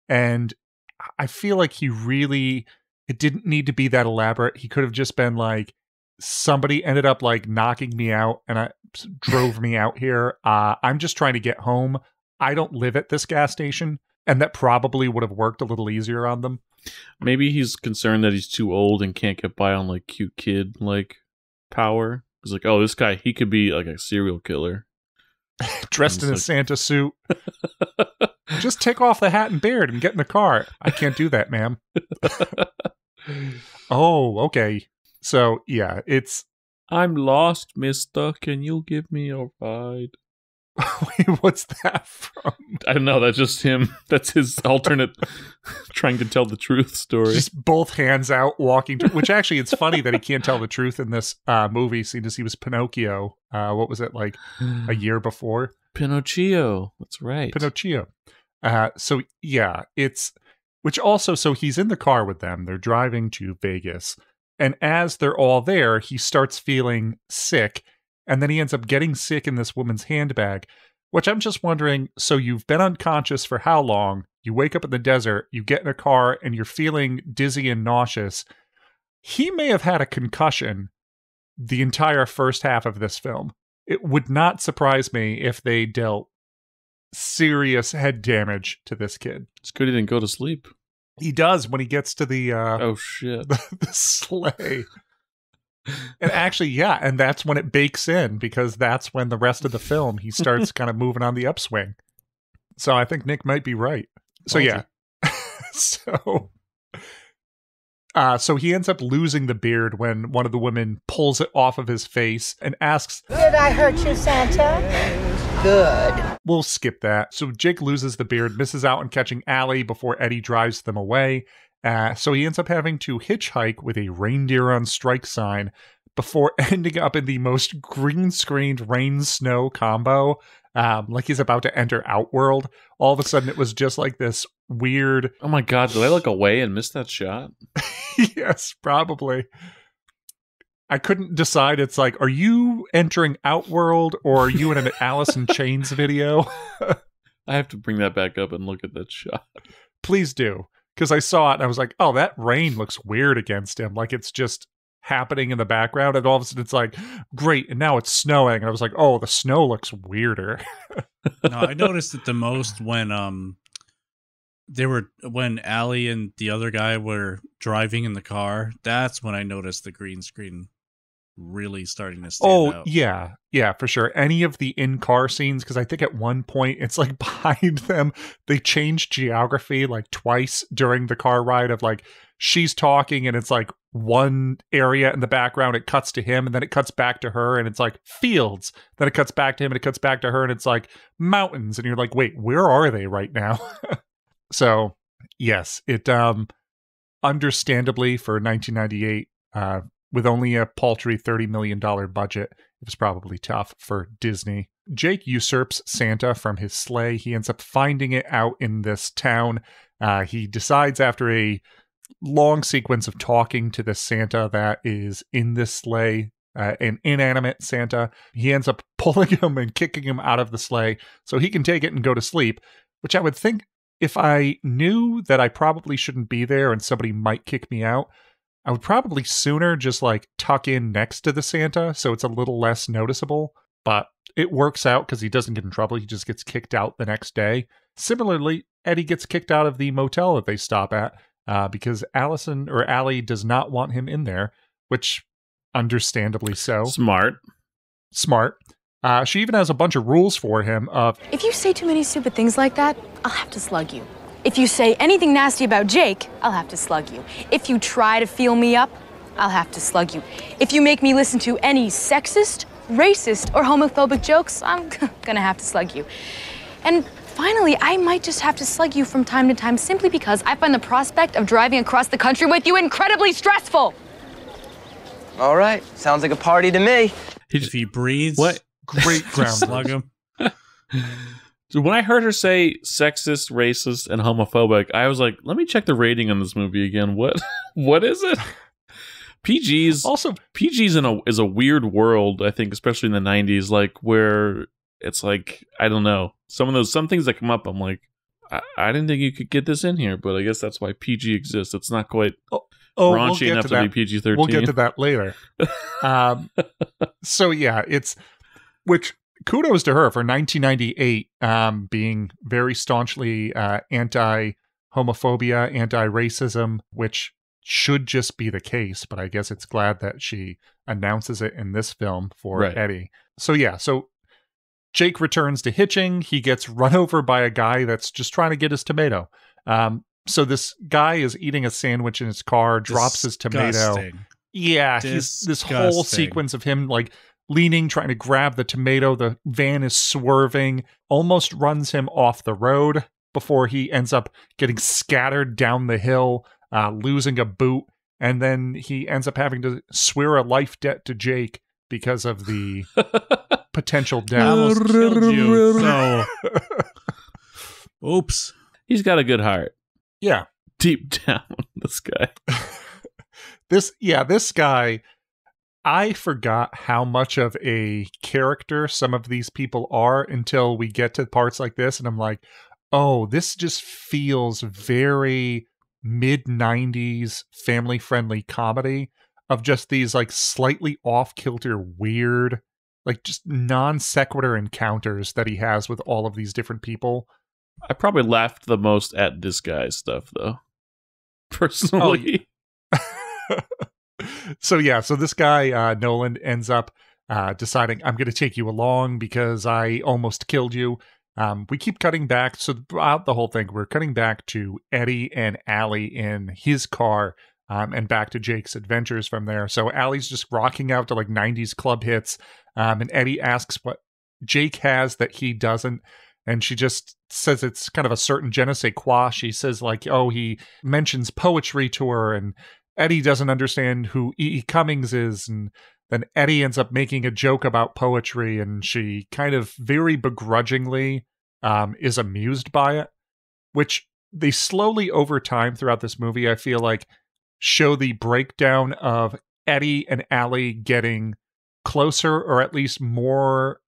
And I feel like he really, it didn't need to be that elaborate. He could have just been like, somebody ended up like knocking me out and I drove me out here. Uh, I'm just trying to get home. I don't live at this gas station. And that probably would have worked a little easier on them. Maybe he's concerned that he's too old and can't get by on like cute kid like power. He's like, oh, this guy, he could be like a serial killer. dressed in a like- Santa suit. Just take off the hat and beard and get in the car. I can't do that, ma'am. oh, okay. So yeah, it's I'm lost, mister. Can you give me a ride? wait, what's that from? I don't know. That's just him. That's his alternate trying to tell the truth story. Just both hands out walking to which actually it's funny that he can't tell the truth in this uh movie, seeing as he was Pinocchio. Uh what was it like a year before? Pinocchio. That's right. Pinocchio. Uh, so yeah, it's which also so he's in the car with them. They're driving to Vegas, and as they're all there, he starts feeling sick, and then he ends up getting sick in this woman's handbag. Which I'm just wondering. So you've been unconscious for how long? You wake up in the desert, you get in a car, and you're feeling dizzy and nauseous. He may have had a concussion the entire first half of this film. It would not surprise me if they dealt serious head damage to this kid. It's good he didn't go to sleep. He does when he gets to the uh Oh shit. the, the sleigh. And actually, yeah, and that's when it bakes in because that's when the rest of the film he starts kind of moving on the upswing. So I think Nick might be right. So Told yeah. so uh so he ends up losing the beard when one of the women pulls it off of his face and asks Did I hurt you, Santa? Good. We'll skip that. So Jake loses the beard, misses out on catching Allie before Eddie drives them away. Uh, so he ends up having to hitchhike with a reindeer on strike sign before ending up in the most green screened rain snow combo. Um, like he's about to enter Outworld. All of a sudden, it was just like this weird. Oh my god, did I look away and miss that shot? yes, probably. I couldn't decide. It's like, are you entering Outworld or are you in an Alice in Chains video? I have to bring that back up and look at that shot. please do because i saw it and i was like oh that rain looks weird against him. Like it's just happening in the background. And all of a sudden it's like great and now it's snowing. And i was like oh the snow looks weirder. No, I noticed it the most when um they were when Allie and the other guy were driving in the car. That's when I noticed the green screen really starting to stand Oh out. yeah, yeah, for sure. Any of the in-car scenes, because I think at one point it's like behind them, they changed geography like twice during the car ride. Of like she's talking and it's like one area in the background, it cuts to him, and then it cuts back to her, and it's like fields. Then it cuts back to him, and it cuts back to her, and it's like mountains, and you're like, wait, where are they right now? so yes, it um, understandably for 1998. Uh, with only a paltry $30 million budget, it was probably tough for Disney. Jake usurps Santa from his sleigh. He ends up finding it out in this town. Uh, he decides after a long sequence of talking to the Santa that is in this sleigh, uh, an inanimate Santa, he ends up pulling him and kicking him out of the sleigh so he can take it and go to sleep, which I would think if I knew that I probably shouldn't be there and somebody might kick me out, I would probably sooner just like tuck in next to the Santa so it's a little less noticeable. But it works out because he doesn't get in trouble. He just gets kicked out the next day. Similarly, Eddie gets kicked out of the motel that they stop at uh, because Allison or Allie does not want him in there, which understandably so. Smart. Smart. Uh, she even has a bunch of rules for him of If you say too many stupid things like that, I'll have to slug you. If you say anything nasty about Jake, I'll have to slug you. If you try to feel me up, I'll have to slug you. If you make me listen to any sexist, racist, or homophobic jokes, I'm gonna have to slug you. And finally, I might just have to slug you from time to time simply because I find the prospect of driving across the country with you incredibly stressful. All right, sounds like a party to me. if he breathes, What? great ground slug him. So when I heard her say sexist, racist, and homophobic, I was like, let me check the rating on this movie again. What what is it? PG's also PG's in a is a weird world, I think, especially in the nineties, like where it's like I don't know. Some of those some things that come up, I'm like, I, I didn't think you could get this in here, but I guess that's why PG exists. It's not quite oh, oh we'll raunchy get enough to to, that. be PG thirteen. We'll get to that later. um, so yeah, it's which kudos to her for 1998 um, being very staunchly uh, anti homophobia, anti racism, which should just be the case. But I guess it's glad that she announces it in this film for Right. Eddie. So yeah, so Jake returns to hitching. He gets run over by a guy that's just trying to get his tomato. Um, so this guy is eating a sandwich in his car, drops his tomato. Disgusting. Yeah, he's this whole sequence of him like leaning, trying to grab the tomato. The van is swerving, almost runs him off the road before he ends up getting scattered down the hill, uh, losing a boot, and then he ends up having to swear a life debt to Jake because of the potential I death. almost killed you. So, oops. He's got a good heart. yeah, Deep down, this guy. this yeah this guy i forgot how much of a character some of these people are until we get to parts like this and i'm like oh this just feels very mid 90s family friendly comedy of just these like slightly off kilter weird like just non sequitur encounters that he has with all of these different people I probably laughed the most at this guy's stuff, though. Oh, personally, so yeah, so this guy uh, Nolan ends up uh, deciding I'm going to take you along because I almost killed you. Um, we keep cutting back. So throughout the whole thing, we're cutting back to Eddie and Allie in his car. Um, and back to Jake's adventures from there. So Allie's just rocking out to like 90s club hits. Um, and Eddie asks what Jake has that he doesn't. And she just says it's kind of a certain je ne sais quoi. She says, like, oh, he mentions poetry to her, and Eddie doesn't understand who E. E. Cummings is. And then Eddie ends up making a joke about poetry, and she kind of very begrudgingly um, is amused by it, which they slowly over time throughout this movie, I feel like, show the breakdown of Eddie and Allie getting closer or at least more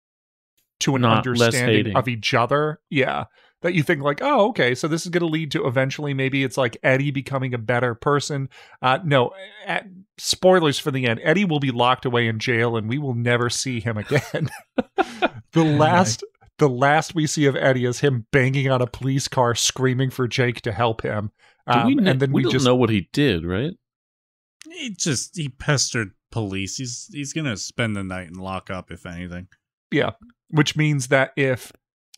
to an Not understanding of each other. Yeah. That you think like, oh, okay, so this is going to lead to eventually maybe it's like Eddie becoming a better person. Uh, no, at, spoilers for the end. Eddie will be locked away in jail, and we will never see him again. the last, the last we see of Eddie is him banging on a police car, screaming for Jake to help him. Do we, Um, kn- and then we, we, don't just know what he did, right? He just he pestered police. He's he's gonna spend the night in lockup if anything. Yeah. Which means that if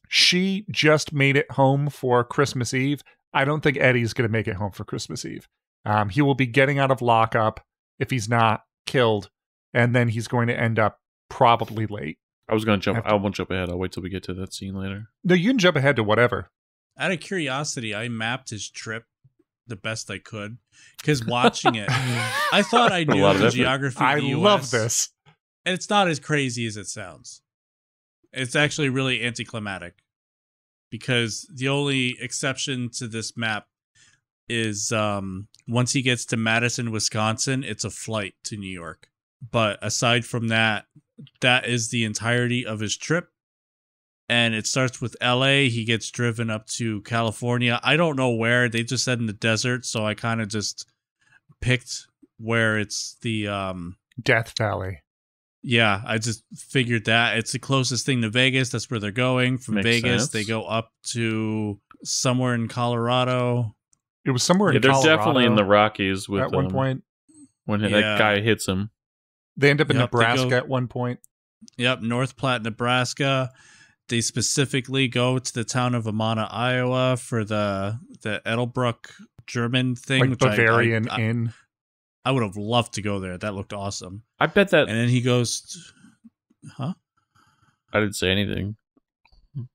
she just made it home for Christmas Eve, I don't think Eddie's going to make it home for Christmas Eve. Um, he will be getting out of lockup if he's not killed, and then he's going to end up probably late. I was gonna jump. After- I won't jump ahead. I'll wait till we get to that scene later. No, you can jump ahead to whatever. Out of curiosity, I mapped his trip the best I could because watching it, I thought I knew the geography. I of the love US, this. and it's not as crazy as it sounds. It's actually really anticlimactic because the only exception to this map is um, once he gets to Madison, Wisconsin, it's a flight to New York. But aside from that, that is the entirety of his trip. And it starts with LA. He gets driven up to California. I don't know where. They just said in the desert. So I kind of just picked where it's the um Death Valley. Yeah, I just figured that it's the closest thing to Vegas. That's where they're going. From Makes Vegas, sense. they go up to somewhere in Colorado. It was somewhere Yeah, in they're Colorado definitely in the Rockies with at one um, point. when Yeah. that guy hits him. They end up in Yep, Nebraska go- at one point. Yep, North Platte, Nebraska. They specifically go to the town of Amana, Iowa, for the the Edelbrook German thing, Like which I- Bavarian I, I, Inn. I would have loved to go there. That looked awesome. I bet that And then he goes, huh? I didn't say anything. Oh,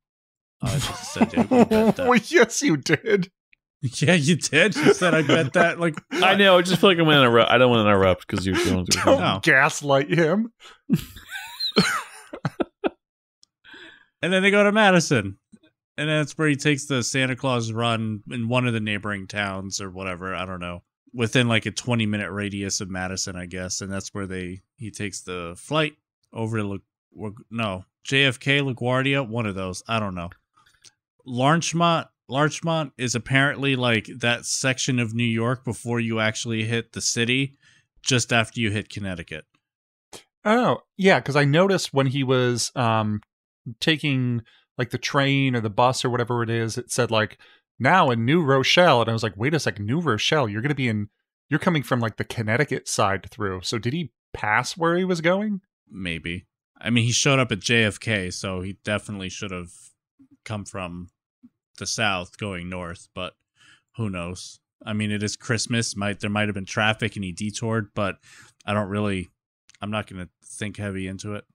I just said, yeah, I bet that. well, yes, you did. yeah, you did. You said I bet that. Like I know. I just feel like I'm gonna interrupt. I don't want to interrupt because you're going through. Don't No. gaslight him. And then they go to Madison. And that's where he takes the Santa Claus run in one of the neighboring towns or whatever. I don't know. Within like a 20 minute radius of Madison, I guess. And that's where they he takes the flight over to La, no, JFK, LaGuardia, one of those. I don't know. Larchmont Larchmont is apparently like that section of New York before you actually hit the city, just after you hit Connecticut. Oh, yeah, because I noticed when he was um taking like the train or the bus or whatever it is, it said like now in New Rochelle, and I was like, wait a second, New Rochelle, you're gonna be in, you're coming from like the Connecticut side through. So did he pass where he was going? maybe. I mean, he showed up at JFK, so he definitely should have come from the south going north, but who knows? I mean, it is Christmas. Might there might have been traffic and he detoured, but I don't really I'm not going to think heavy into it.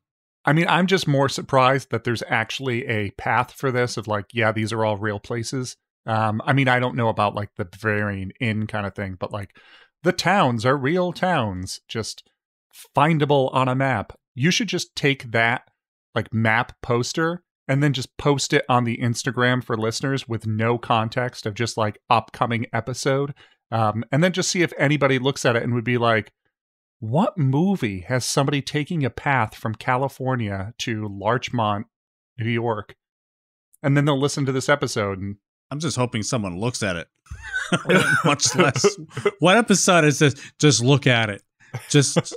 I mean, I'm just more surprised that there's actually a path for this of like, yeah, these are all real places. Um, I mean, I don't know about like the Bavarian Inn kind of thing, but like the towns are real towns, just findable on a map. You should just take that like map poster and then just post it on the Instagram for listeners with no context of just like upcoming episode. Um, and then just see if anybody looks at it and would be like, what movie has somebody taking a path from California to Larchmont, New York? And then they'll listen to this episode and I'm just hoping someone looks at it. Much less. What episode is this? Just look at it. Just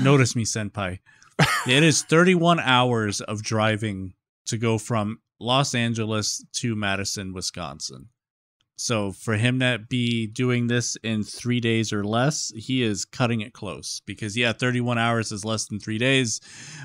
notice me, Senpai. It is 31 hours of driving to go from Los Angeles to Madison, Wisconsin. So for him to be doing this in three days or less, he is cutting it close because yeah, 31 hours is less than three days,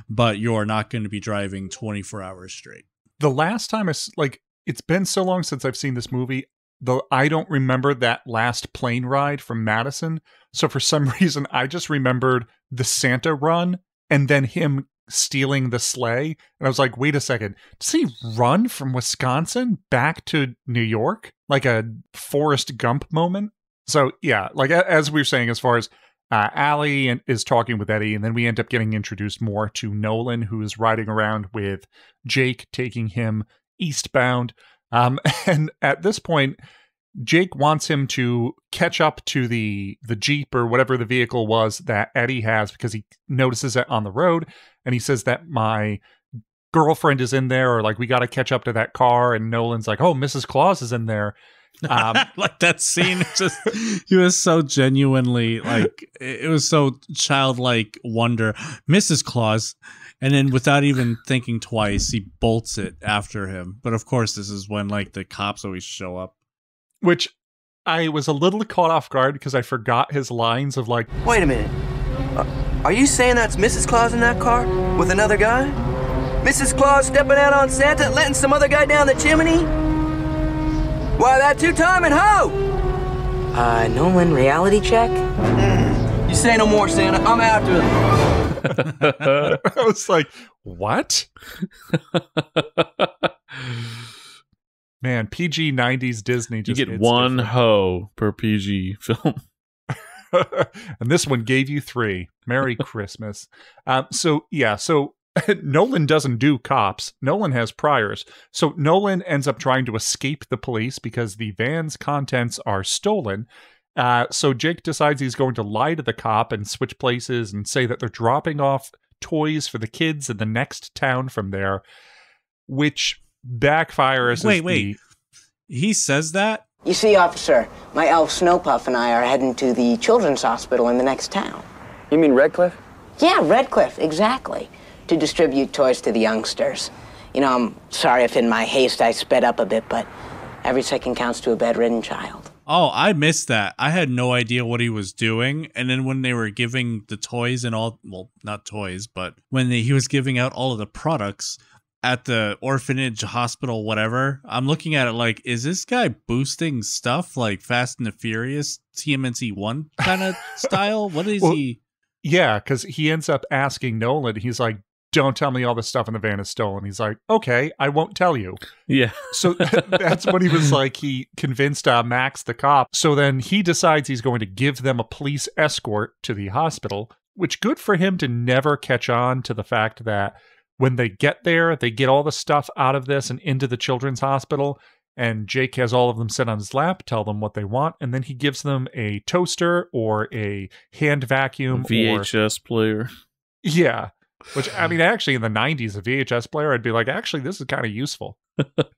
but you're not going to be driving 24 hours straight. the last time I like it's been so long since I've seen this movie, though I don't remember that last plane ride from Madison. So for some reason, I just remembered the Santa run and then him stealing the sleigh. And I was like, wait a second, does he run from Wisconsin back to New York like a Forrest Gump moment? So yeah, like as we were saying, as far as uh, Allie and, is talking with Eddie, and then we end up getting introduced more to Nolan, who is riding around with Jake, taking him eastbound. Um, and at this point, Jake wants him to catch up to the the Jeep or whatever the vehicle was that Eddie has because he notices it on the road, and he says that my girlfriend is in there, or like we got to catch up to that car. And Nolan's like, "Oh, Mrs. Claus is in there." Um, like that scene just he was so genuinely like it was so childlike wonder mrs claus And then without even thinking twice, he bolts it after him. But of course, this is when like the cops always show up. Which I was a little caught off guard because I forgot his lines of like, Wait a minute. Uh, are you saying that's Mrs. Claus in that car with another guy? Mrs. Claus stepping out on Santa, letting some other guy down the chimney? Why, that two-timing hoe! Uh, Nolan, reality check? You say no more, Santa. I'm after him. I was like, what? Man, PG 90s Disney You get one different. hoe per PG film. and this one gave you three. Merry Christmas. Um, so yeah, so Nolan doesn't do cops. Nolan has priors. So Nolan ends up trying to escape the police because the van's contents are stolen. Uh, so Jake decides he's going to lie to the cop and switch places and say that they're dropping off toys for the kids in the next town from there, which backfires. Wait, as wait. the- He says that? You see, officer, my elf Snowpuff and I are heading to the children's hospital in the next town. You mean Redcliffe? Yeah, Redcliffe, exactly. To distribute toys to the youngsters. You know, I'm sorry if in my haste I sped up a bit, but every second counts to a bedridden child. Oh, I missed that. I had no idea what he was doing. And then when they were giving the toys and all, well, not toys, but when they, he was giving out all of the products at the orphanage, hospital, whatever, I'm looking at it like, is this guy boosting stuff like Fast and the Furious, TMNT 1 kind of style? What is Well, he? Yeah, because he ends up asking Nolan, he's like, don't tell me all the stuff in the van is stolen. He's like, okay, I won't tell you. Yeah. So that's when he was like, he convinced uh, Max the cop. So then he decides he's going to give them a police escort to the hospital, which good for him to never catch on to the fact that when they get there, they get all the stuff out of this and into the children's hospital. And Jake has all of them sit on his lap, tell them what they want, and then he gives them a toaster or a hand vacuum or VHS player. yeah. Which I mean, actually, in the '90s, a VHS player, I'd be like, actually, this is kind of useful.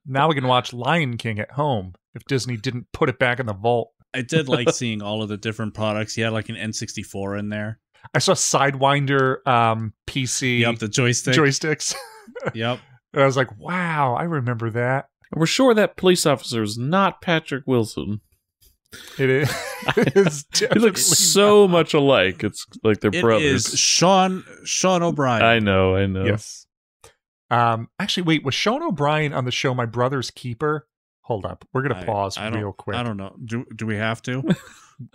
now we can watch Lion King at home if Disney didn't put it back in the vault. I did like seeing all of the different products. He had like an N64 in there. I saw Sidewinder um, PC Yep, the joystick. joysticks. Yep. and I was like, wow, I remember that. We're sure that police officer is not Patrick Wilson. It is. It is He looks so much alike. It's like they're It brothers. is Sean Sean O'Bryan. I know, I know. Yes. Um. Actually, wait. Was Sean O'Bryan on the show My Brother's Keeper? Hold up. We're gonna I- pause I real quick. I don't know. Do do we have to?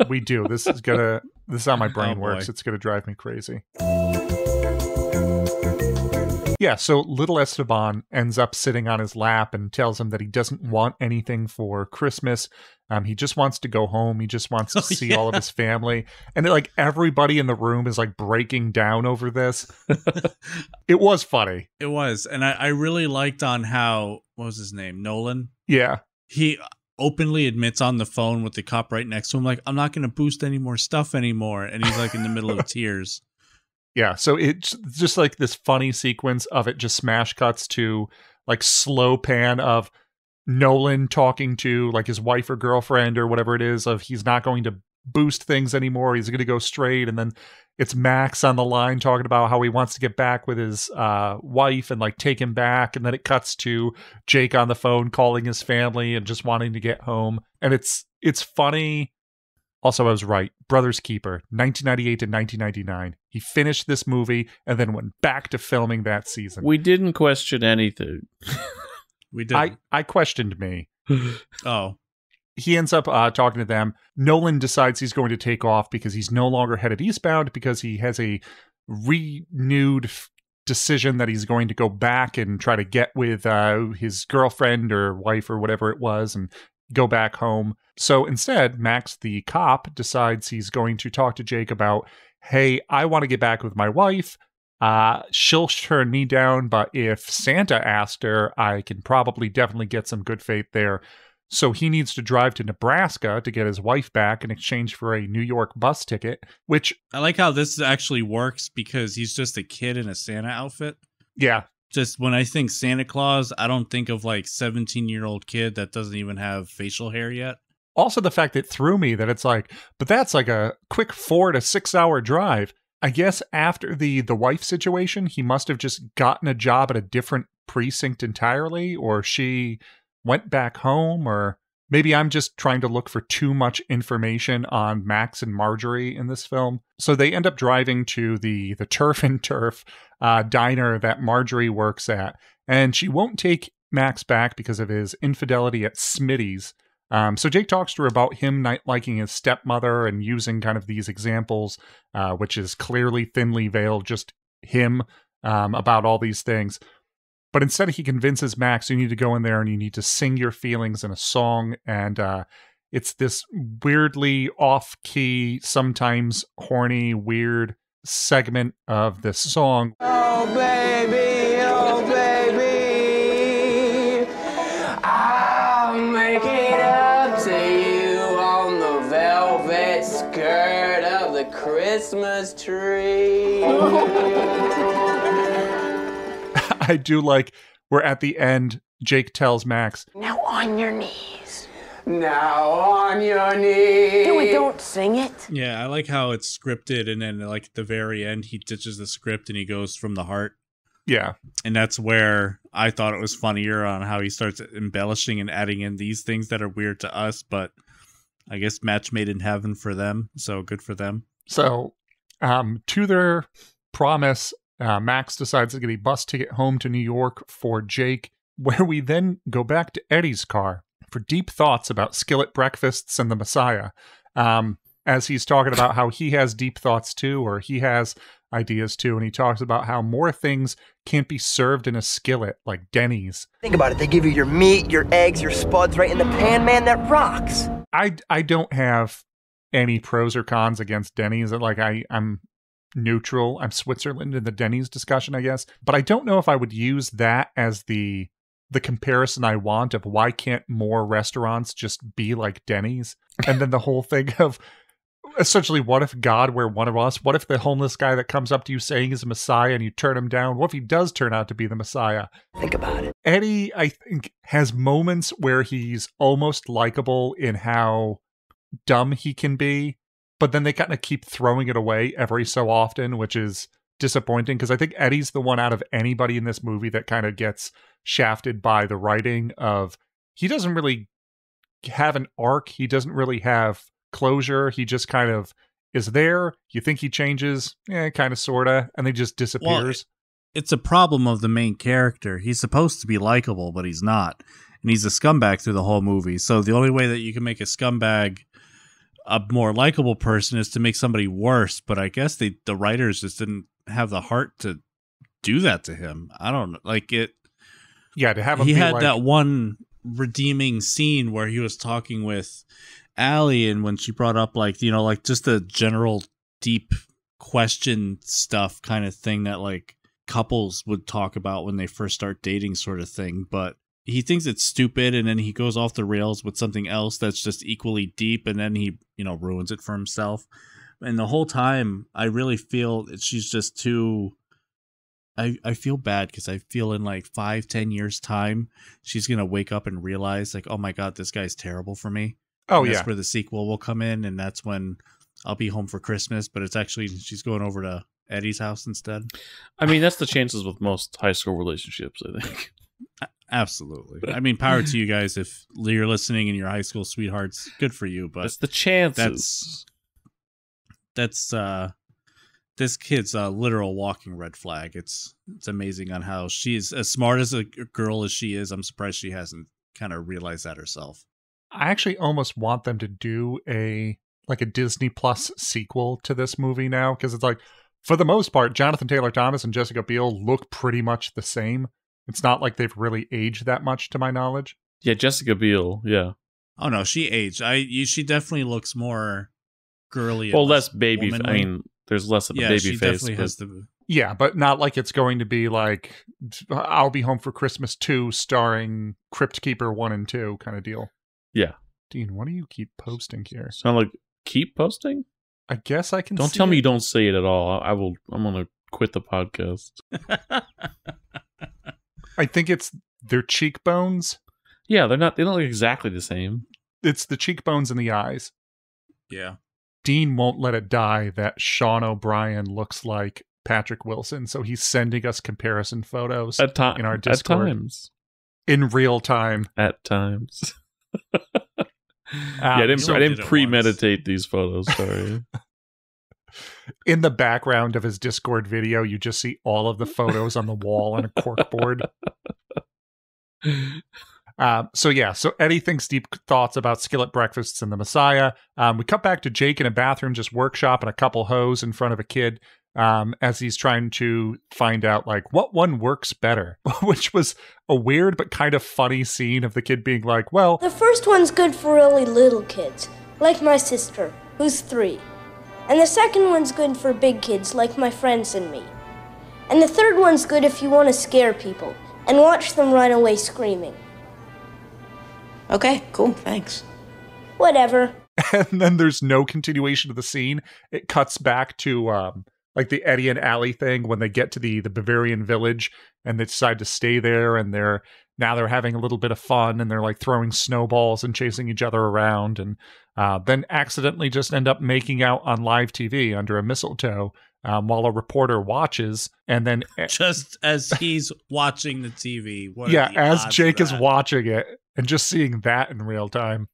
we do. This is gonna. This is how my brain Oh, boy. works. It's gonna drive me crazy. Yeah, so little Esteban ends up sitting on his lap and tells him that he doesn't want anything for Christmas. Um, he just wants to go home. He just wants to Oh, see all of his family. And like everybody in the room is like breaking down over this. it was funny. It was, and I, I really liked on how what was his name Nolan. Yeah. He openly admits on the phone with the cop right next to him, like, "I'm not going to boost any more stuff anymore," and he's like in the middle of tears. Yeah, so it's just like this funny sequence of it just smash cuts to like slow pan of Nolan talking to like his wife or girlfriend or whatever it is of he's not going to boost things anymore. He's going to go straight and then it's Max on the line talking about how he wants to get back with his uh, wife and like take him back and then it cuts to Jake on the phone calling his family and just wanting to get home and it's it's funny also, I was right. Brothers Keeper, 1998 to 1999. He finished this movie and then went back to filming that season. We didn't question anything. We did. I, I questioned me. oh, He ends up uh, talking to them. Nolan decides he's going to take off because he's no longer headed eastbound because he has a renewed f- decision that he's going to go back and try to get with uh, his girlfriend or wife or whatever it was and go back home. So instead, Max, the cop, decides he's going to talk to Jake about, hey, I want to get back with my wife. Uh, she'll turn me down, but if Santa asked her, I can probably definitely get some good faith there. So he needs to drive to Nebraska to get his wife back in exchange for a New York bus ticket, which, I like how this actually works because he's just a kid in a Santa outfit. yeah, Just when I think Santa Claus, I don't think of like 17 year old kid that doesn't even have facial hair yet. also the fact that threw me that it's like, but that's like a quick four to six hour drive. I guess after the the wife situation, he must have just gotten a job at a different precinct entirely, or she went back home, or maybe I'm just trying to look for too much information on Max and Marjorie in this film. So they end up driving to the the turf and turf uh, diner that Marjorie works at, and she won't take Max back because of his infidelity at Smitty's. Um, so Jake talks to her about him not liking his stepmother and using kind of these examples, uh, which is clearly thinly veiled, just him um, about all these things. But instead, he convinces Max, you need to go in there and you need to sing your feelings in a song. And uh, it's this weirdly off key, sometimes horny, weird segment of this song. Oh, baby, oh, baby. I'll make it up to you on the velvet skirt of the Christmas tree. I do like where at the end, Jake tells Max, Now on your knees. Now on your knees. Do it, don't sing it. Yeah, I like how it's scripted, and then like at the very end, he ditches the script and he goes from the heart. Yeah, and that's where I thought it was funnier on how he starts embellishing and adding in these things that are weird to us, but I guess match made in heaven for them. So good for them. So, um, to their promise, uh, Max decides to get a bus ticket home to New York for Jake, where we then go back to Eddie's car for deep thoughts about skillet breakfasts and the Messiah. Um, as he's talking about how he has deep thoughts too, or he has ideas too, and he talks about how more things can't be served in a skillet like Denny's. Think about it. They give you your meat, your eggs, your spuds right in the pan, man. That rocks. I I don't have any pros or cons against Denny's. Like I I'm neutral. I'm Switzerland in the Denny's discussion, I guess. But I don't know if I would use that as the the comparison I want of why can't more restaurants just be like Denny's? And then the whole thing of essentially what if God were one of us? What if the homeless guy that comes up to you saying he's a Messiah and you turn him down? What if he does turn out to be the Messiah? Think about it. Eddie, I think, has moments where he's almost likable in how dumb he can be, but then they kind of keep throwing it away every so often, which is disappointing because I think Eddie's the one out of anybody in this movie that kind of gets shafted by the writing of he doesn't really have an arc, he doesn't really have closure, he just kind of is there. You think he changes, yeah, kind of, sorta, and then just disappears. Well, it's a problem of the main character. He's supposed to be likable, but he's not, and he's a scumbag through the whole movie. So the only way that you can make a scumbag a more likable person is to make somebody worse. But I guess they the writers just didn't have the heart to do that to him. I don't know, like it. Yeah, to have him he had like, that one redeeming scene where he was talking with Allie, and when she brought up like you know like just the general deep question stuff kind of thing that like couples would talk about when they first start dating sort of thing but he thinks it's stupid and then he goes off the rails with something else that's just equally deep and then he you know ruins it for himself and the whole time i really feel that she's just too i i feel bad because i feel in like five ten years time she's gonna wake up and realize like oh my god this guy's terrible for me oh And yeah that's where the sequel will come in and that's when i'll be home for christmas but it's actually she's going over to eddie's house instead I mean, that's the chances with most high school relationships. I think. Absolutely. I mean, power to you guys if you're listening and your high school sweethearts. Good for you, but That's the chances. that's that's uh this kid's a literal walking red flag. It's it's amazing on how she's as smart as a girl as she is. I'm surprised she hasn't kind of realized that herself. I actually almost want them to do a like a Disney Plus sequel to this movie now because it's like for the most part, Jonathan Taylor Thomas and Jessica Biel look pretty much the same. It's not like they've really aged that much, to my knowledge. yeah, Jessica Biel. Yeah. Oh no, she aged. I you, she definitely looks more girly. and Well, less baby. I mean, there's less of a yeah, baby she face. definitely but- has the Yeah, but not like it's going to be like I'll Be Home for Christmas 2 starring Crypt Keeper 1 and 2 kind of deal. Yeah. Dean, what do you keep posting here? Sound like keep posting? I guess I can Don't see tell me you don't say it at all. I will. I'm gonna quit the podcast. I think it's their cheekbones. Yeah, they're not. They don't look exactly the same. It's the cheekbones and the eyes. yeah. Dean won't let it die that Sean O'Bryan looks like Patrick Wilson, so he's sending us comparison photos At, ti- in our at times. in real time. At times. Um, yeah, I didn't, I did didn't once. premeditate these photos. Sorry. in the background of his Discord video, you just see all of the photos on the wall on a corkboard. Um, so yeah, so Eddie thinks deep thoughts about skillet breakfasts and the Messiah. Um, we cut back to Jake in a bathroom, just workshop and a couple hoes in front of a kid um, as he's trying to find out like what one works better, which was a weird but kind of funny scene of the kid being like, "Well, The first one's good for really little kids, like my sister, who's three. And the second one's good for big kids, like my friends and me. And the third one's good if you want to scare people and watch them run away screaming. Okay, cool, thanks. Whatever. and then there's no continuation of the scene. It cuts back to um like the Eddie and Allie thing when they get to the the Bavarian village and they decide to stay there and they're now they're having a little bit of fun and they're like throwing snowballs and chasing each other around and uh, then accidentally just end up making out on live TV under a mistletoe um, while a reporter watches and then Just as he's watching the TV. What yeah, the as Jake is watching it and just seeing that in real time.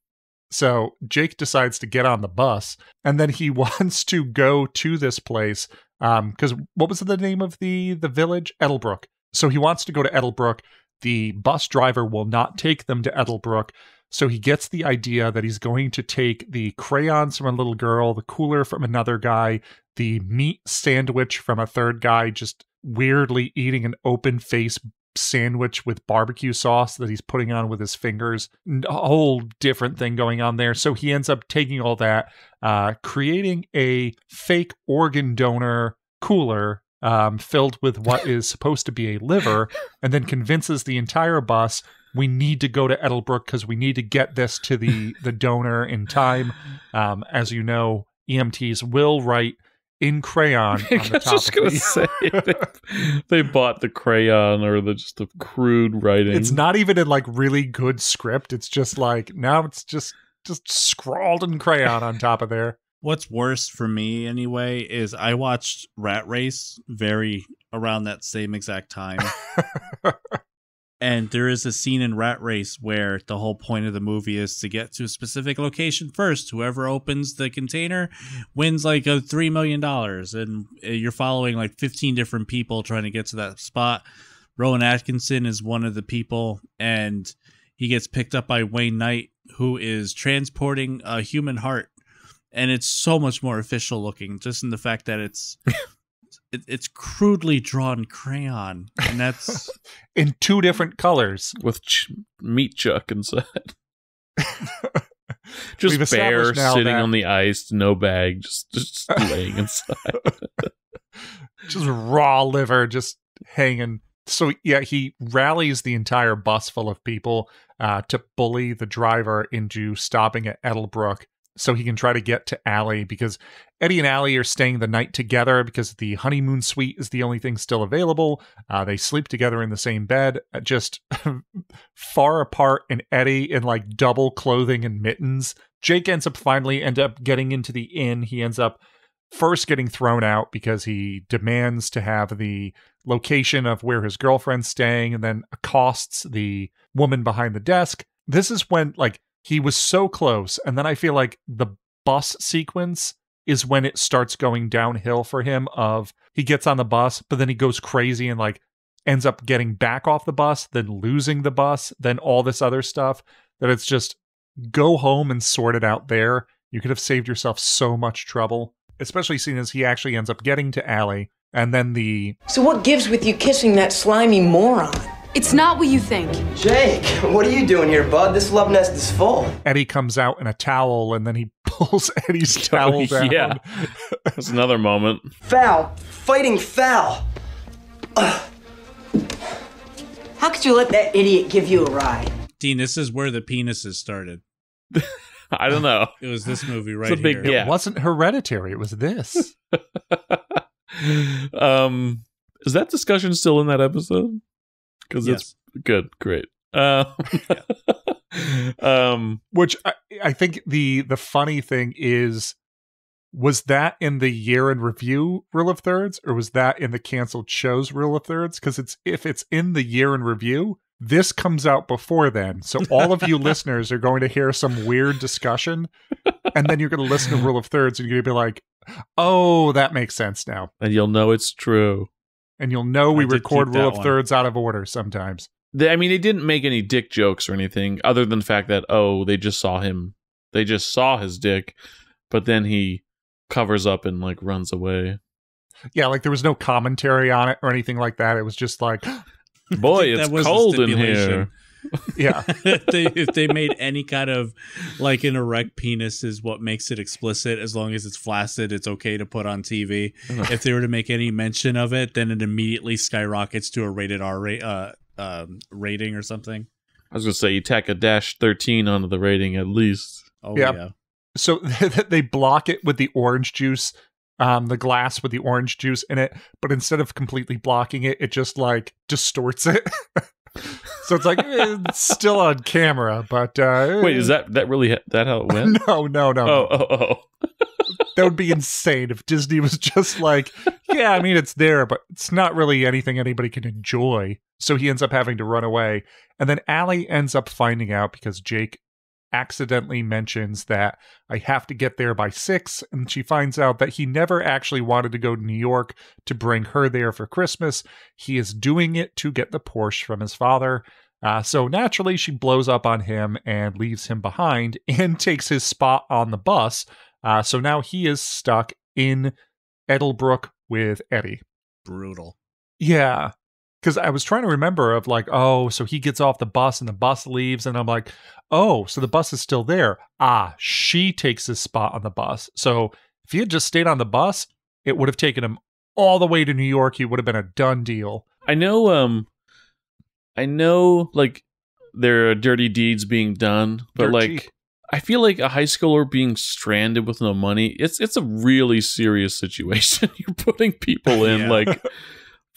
So Jake decides to get on the bus and then he wants to go to this place. Um, because what was the name of the the village? Edelbrook. So he wants to go to Edelbrook. The bus driver will not take them to Edelbrook. So he gets the idea that he's going to take the crayons from a little girl, the cooler from another guy, the meat sandwich from a third guy, just weirdly eating an open face sandwich with barbecue sauce that he's putting on with his fingers. A whole different thing going on there. So he ends up taking all that, uh, creating a fake organ donor cooler um, filled with what is supposed to be a liver, and then convinces the entire bus we need to go to Edelbrook because we need to get this to the the donor in time. Um, as you know, EMTs will write in crayon I on the was just gonna the- say they, they bought the crayon or the just the crude writing. It's not even in like really good script. It's just like now it's just just scrawled in crayon on top of there. What's worse for me anyway is I watched Rat Race very around that same exact time. and there is a scene in Rat Race where the whole point of the movie is to get to a specific location first. Whoever opens the container wins like a $3 million. And uh, you're following like 15 different people trying to get to that spot. Rowan Atkinson is one of the people, and he gets picked up by Wayne Knight, who is transporting a human heart and it's so much more official looking just in the fact that it's it, it's crudely drawn crayon and that's in two different colors with ch- meat chuck inside. We've just bear sitting that- on the ice, no bag, just just laying inside. just raw liver just hanging. So yeah, he rallies the entire bus full of people uh, to bully the driver into stopping at Edelbrook so he can try to get to Allie because Eddie and Allie are staying the night together because the honeymoon suite is the only thing still available. Uh, they sleep together in the same bed, uh, just far apart, and Eddie in like double clothing and mittens. Jake ends up finally end up getting into the inn. He ends up first getting thrown out because he demands to have the location of where his girlfriend's staying and then accosts the woman behind the desk. This is when like he was so close and then I feel like the bus sequence is when it starts going downhill for him of he gets on the bus but then he goes crazy and like ends up getting back off the bus then losing the bus then all this other stuff that it's just go home and sort it out there you could have saved yourself so much trouble especially seeing as he actually ends up getting to Allie and then the So what gives with you kissing that slimy moron? It's not what you think. Jake, what are you doing here, bud? This love nest is full. Eddie comes out in a towel and then he pulls Eddie's towel down. yeah, that's another moment. Foul. Fighting foul. How could you let that idiot give you a ride? dean this is where the penises started I don't know. it was this movie right It's a big here yeah. It wasn't hereditary, it was this. um, is that discussion still in that episode? Because it's good, great. Uh, um, Which I, I think the the funny thing is was that in the year in review rule of thirds or was that in the canceled shows rule of thirds because it's if it's in the year in review this comes out before then so all of you listeners are going to hear some weird discussion and then you're going to listen to rule of thirds and you're going to be like oh that makes sense now and you'll know it's true. And you'll know we record rule of one. thirds out of order sometimes They, I mean, they didn't make any dick jokes or anything, other than the fact that oh, they just saw him, they just saw his dick, but then he covers up and like runs away. yeah like there was no commentary on it or anything like that it was just like Boy, it's cold in here. Yeah. If they if they made any kind of like an erect penis is what makes it explicit. As long as it's flaccid it's okay to put on tv if they were to make any mention of it then it immediately skyrockets to a rated r rate uh um rating or something. I was gonna say you tack a dash thirteen onto the rating at least. oh Yeah. yeah, so they block it with the orange juice um the glass with the orange juice in it but instead of completely blocking it it just like distorts it so it's like eh, it's still on camera but uh Wait, is that that really that how it went? no no no Oh, oh, oh. that would be insane if disney was just like yeah i mean it's there but it's not really anything anybody can enjoy so he ends up having to run away and then Allie ends up finding out because jake accidentally mentions that I have to get there by six, and she finds out that he never actually wanted to go to New York to bring her there for Christmas. He is doing it to get the Porsche from his father. Uh, so naturally, she blows up on him and leaves him behind and takes his spot on the bus. Uh, so now he is stuck in Edelbrook with Eddie. brutal Yeah. Because I was trying to remember of like, oh, so he gets off the bus and the bus leaves, and I'm like, oh, so the bus is still there. Ah, she takes his spot on the bus. So if he had just stayed on the bus, it would have taken him all the way to New York. He would have been a done deal. I know. Um, I know. Like there are dirty deeds being done, but Dirt like cheap. I feel like a high schooler being stranded with no money. It's it's a really serious situation you're putting people in. Yeah. Like.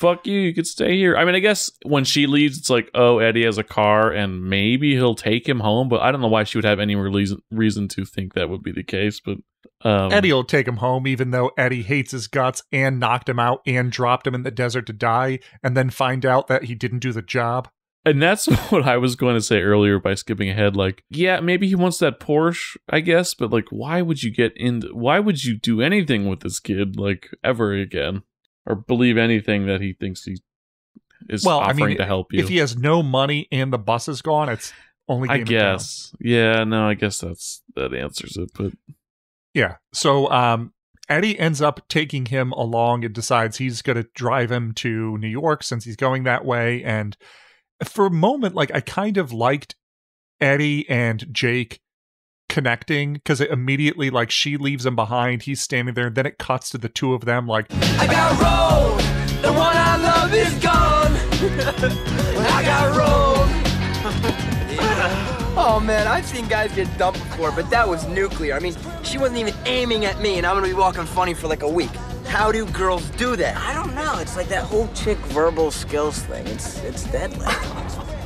Fuck you, you could stay here. I mean, I guess when she leaves, it's like, oh, Eddie has a car and maybe he'll take him home, but I don't know why she would have any reason, reason to think that would be the case. But um, Eddie will take him home, even though Eddie hates his guts and knocked him out and dropped him in the desert to die, and then find out that he didn't do the job. And that's what I was going to say earlier by skipping ahead. Like, yeah, maybe he wants that Porsche, I guess, but like, why would you get in? Why would you do anything with this kid, like, ever again? Or believe anything that he thinks he is well, I offering mean, to help you? if he has no money and the bus is gone, it's only. I game in town. guess. Yeah, no, I guess that's that answers it. But Yeah. So um Eddie ends up taking him along and decides he's going to drive him to New York since he's going that way and for a moment like I kind of liked Eddie and Jake connecting cuz it immediately like she leaves him behind he's standing there and then it cuts to the two of them like I got rolled. The one I love is gone. I got rolled. Oh man, I've seen guys get dumped before, but that was nuclear. I mean, she wasn't even aiming at me, and I'm gonna be walking funny for like a week. How do girls do that? I don't know. It's like that whole chick verbal skills thing. It's it's deadly.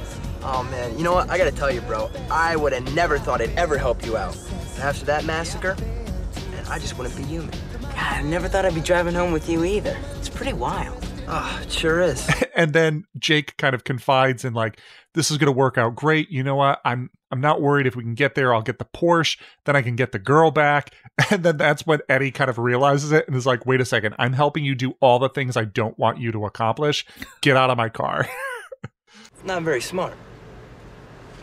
Oh man, you know what? I gotta tell you, bro. I would have never thought I'd ever help you out. After that massacre, man, I just wouldn't be human. God, I never thought I'd be driving home with you either. It's pretty wild. Ah, it sure is. and then Jake kind of confides in like this is going to work out great. You know what? I'm I'm not worried if we can get there. I'll get the Porsche, then I can get the girl back. And then that's when Eddie kind of realizes it and is like, "Wait a second. I'm helping you do all the things I don't want you to accomplish. Get out of my car." Not very smart.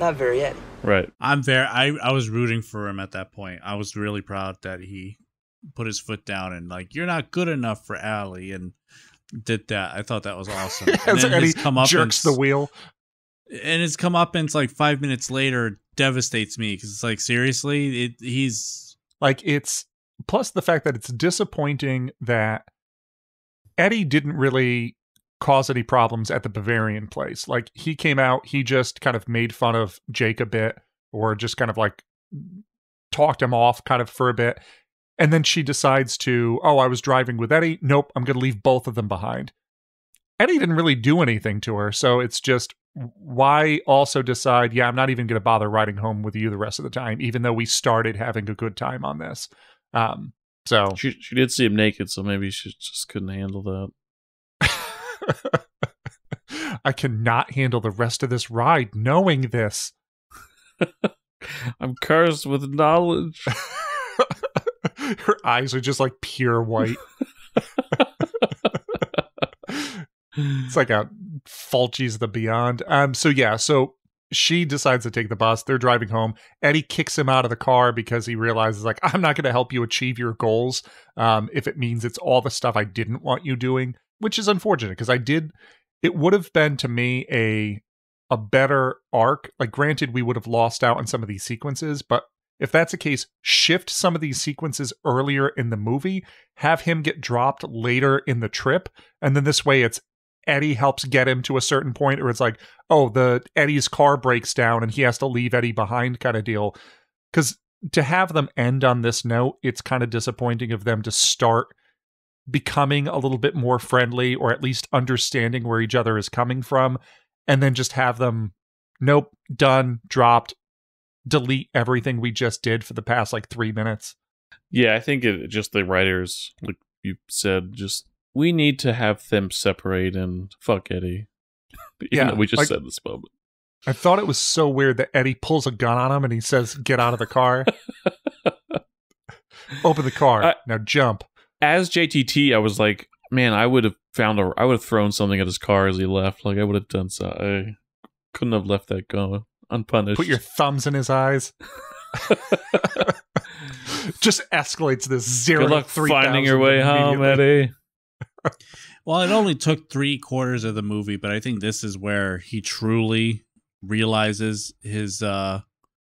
Not very Eddie. right, I'm very. I I was rooting for him at that point. I was really proud that he put his foot down and like, you're not good enough for Allie, and did that. I thought that was awesome. and As then Eddie his comeuppance- jerks the wheel. and it's come his comeuppance like five minutes later devastates me because it's like seriously, it he's Like it's plus the fact that it's disappointing that Eddie didn't really cause any problems at the Bavarian place. Like he came out, he just kind of made fun of Jake a bit or just kind of like talked him off kind of for a bit. And then she decides to, oh, I was driving with Eddie. Nope, I'm going to leave both of them behind. Eddie didn't really do anything to her. So it's just why also decide, yeah, I'm not even going to bother riding home with you the rest of the time, even though we started having a good time on this. Um, So she she did see him naked, so maybe she just couldn't handle that. I cannot handle the rest of this ride knowing this. I'm cursed with knowledge. Her eyes are just like pure white. it's like a Fulci's the Beyond. Um. So yeah. So she decides to take the bus. They're driving home. Eddie kicks him out of the car because he realizes like I'm not going to help you achieve your goals. Um. If it means it's all the stuff I didn't want you doing, which is unfortunate because I did. It would have been to me a a better arc. Like, granted, we would have lost out on some of these sequences, but if that's the case, shift some of these sequences earlier in the movie, have him get dropped later in the trip, and then this way it's Eddie helps get him to a certain point, or it's like, oh, the Eddie's car breaks down and he has to leave Eddie behind kind of deal. Because to have them end on this note, it's kind of disappointing of them to start becoming a little bit more friendly or at least understanding where each other is coming from and then just have them nope done dropped delete everything we just did for the past like three minutes Yeah, I think it just the writers, like you said, just we need to have them separate and fuck Eddie. Yeah, we just like- said this moment. i thought it was so weird that eddie pulls a gun on him and he says get out of the car open the car I- now jump As JTT, I was like, man, I would have found a, I would have thrown something at his car as he left. Like I would have done so. I couldn't have left that going unpunished. put your thumbs in his eyes just escalates this zero Good luck to 3,000 finding your way home. Eddie. Well, it only took three quarters of the movie, but I think this is where he truly realizes his uh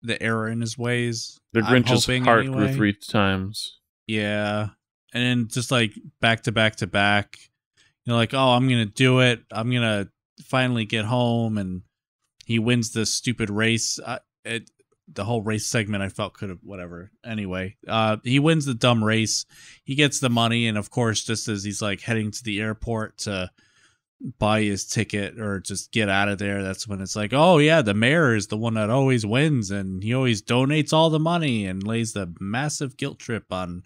the error in his ways. The Grinch's hoping heart anyway. grew three times. Yeah. And then just like back to back to back, you know, like, oh, I'm gonna do it. I'm gonna finally get home, and he wins the stupid race. Uh, it, the whole race segment I felt could have whatever. Anyway, uh, he wins the dumb race. He gets the money, and of course, just as he's like heading to the airport to buy his ticket or just get out of there, that's when it's like, oh yeah, the mayor is the one that always wins, and he always donates all the money and lays the massive guilt trip on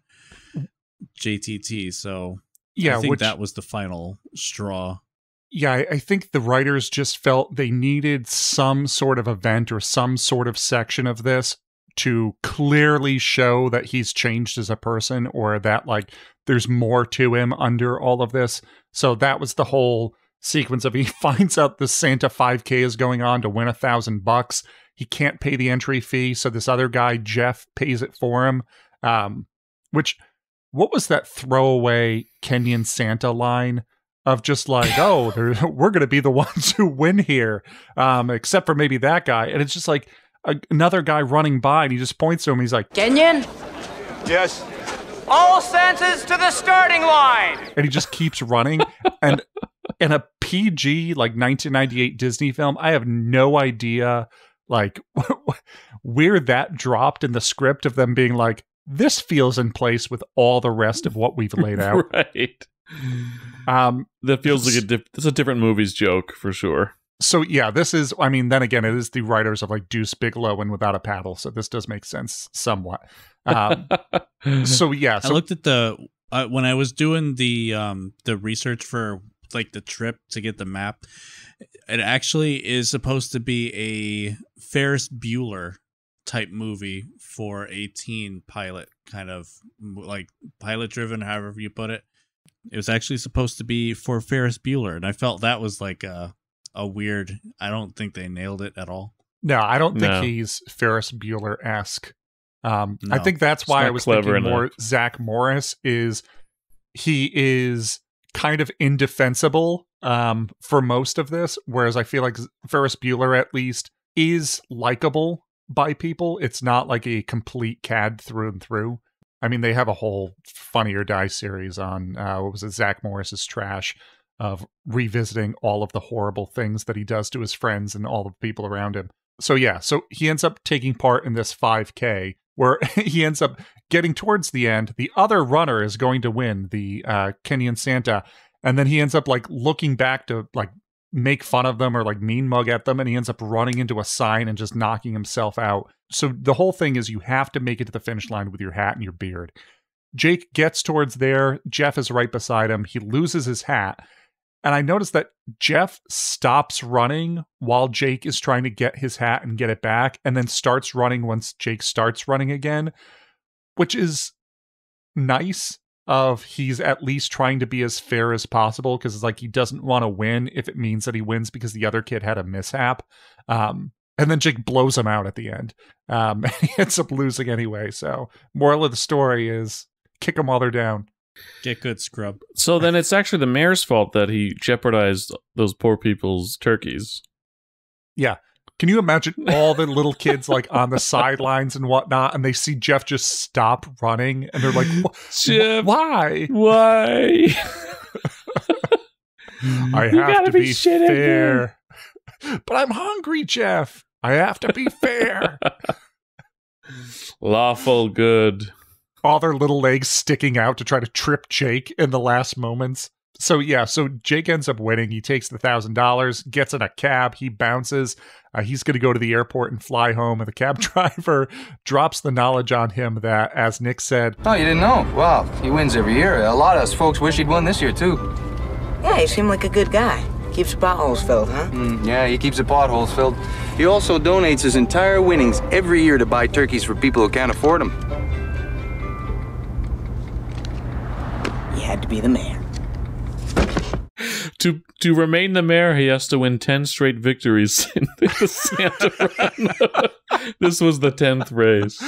JTT. So Yeah, I think which- that was the final straw. yeah, I, I think the writers just felt they needed some sort of event or some sort of section of this to clearly show that he's changed as a person or that like there's more to him under all of this. So that was the whole sequence of he finds out the Santa 5K is going on to win a thousand bucks. He can't pay the entry fee, so this other guy Jeff pays it for him. Um, which what was that throwaway Kenyan Santa line? of just like, oh, we're going to be the ones who win here, um, except for maybe that guy. And it's just like a, another guy running by, and he just points to him. He's like, Kenyan? Yes. All senses to the starting line. and he just keeps running. and in a PG like 1998 Disney film, I have no idea like where that dropped in the script of them being like, this feels in place with all the rest of what we've laid out. right. Um, that feels like a diff- it's a different movie's joke for sure. so yeah, this is. I mean, then again, it is the writers of like Deuce Bigalow and Without a Paddle, so this does make sense somewhat. Um, so yeah, I looked at the uh, when I was doing the um the research for like the trip to get the map. It actually is supposed to be a Ferris Bueller type movie for a teen pilot kind of like pilot driven, however you put it. It was actually supposed to be for Ferris Bueller, and I felt that was like a a weird. I don't think they nailed it at all. No, I don't think No. he's Ferris Bueller esque. Um, I think that's why I was clever thinking more. Zach Morris is he is kind of indefensible um, for most of this, whereas I feel like Ferris Bueller at least is likable by people. It's not like a complete cad through and through. I mean, they have a whole Funny or Die series on uh, what was it, Zach Morris's trash of revisiting all of the horrible things that he does to his friends and all the people around him. So yeah, so he ends up taking part in this 5K where he ends up getting towards the end. The other runner is going to win the uh, Kenyan Santa, and then he ends up like looking back to like make fun of them or like mean mug at them, and he ends up running into a sign and just knocking himself out. So the whole thing is you have to make it to the finish line with your hat and your beard. Jake gets towards there. Jeff is right beside him. He loses his hat. And I noticed that Jeff stops running while Jake is trying to get his hat and get it back, and then starts running once Jake starts running again, which is nice. Of he's at least trying to be as fair as possible because it's like he doesn't want to win if it means that he wins because the other kid had a mishap. Um, and then Jake blows him out at the end. Um, and he ends up losing anyway. So, moral of the story is kick them while they're down. Get good, scrub. So then it's actually the mayor's fault that he jeopardized those poor people's turkeys. Yeah. Can you imagine all the little kids like on the sidelines and whatnot, and they see Jeff just stop running, and they're like, "Wh- Jeff, "Why? Why? Hmm. I have gotta to be be, shitting me." fair." But I'm hungry, Jeff. I have to be fair. Lawful good. all their little legs sticking out to try to trip Jake in the last moments. So yeah, so Jake ends up winning. He takes the thousand dollars, gets in a cab, he bounces. Uh, he's going to go to the airport and fly home, and the cab driver drops the knowledge on him that, as Nick said, Oh, you didn't know? Wow, he wins every year. A lot of us folks wish he'd won this year, too. Yeah, he seemed like a good guy. Keeps potholes filled, huh? Mm, yeah, he keeps the potholes filled. He also donates his entire winnings every year to buy turkeys for people who can't afford them. He had to be the mayor. To to remain the mayor, he has to win ten straight victories in the Santa run. this was the tenth race.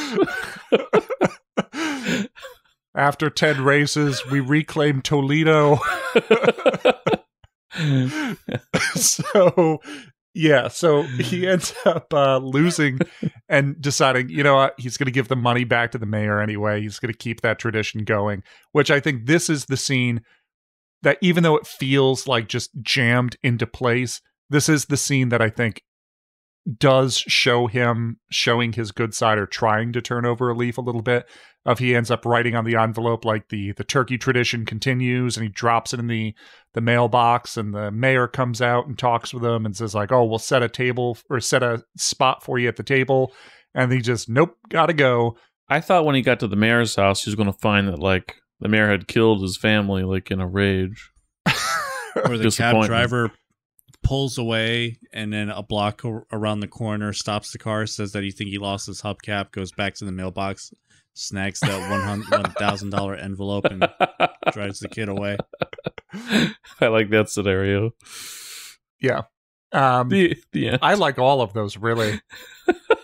after 10 races, we reclaim Toledo. so yeah so he ends up uh, losing and deciding you know what he's going to give the money back to the mayor anyway he's going to keep that tradition going which i think this is the scene that even though it feels like just jammed into place this is the scene that i think does show him showing his good side or trying to turn over a leaf a little bit. Of he ends up writing on the envelope like the the turkey tradition continues and he drops it in the the mailbox and the mayor comes out and talks with him and says like oh we'll set a table or set a spot for you at the table. And he just nope gotta go. I thought when he got to the mayor's house, he was going to find that like the mayor had killed his family, like in a rage. Or the cab driver pulls away and then a block around the corner stops the car, says that he think he lost his hubcap, goes back to the mailbox, snags that one hundred one thousand dollar envelope and drives the kid away. I like that scenario. yeah um The the end. I like all of those really.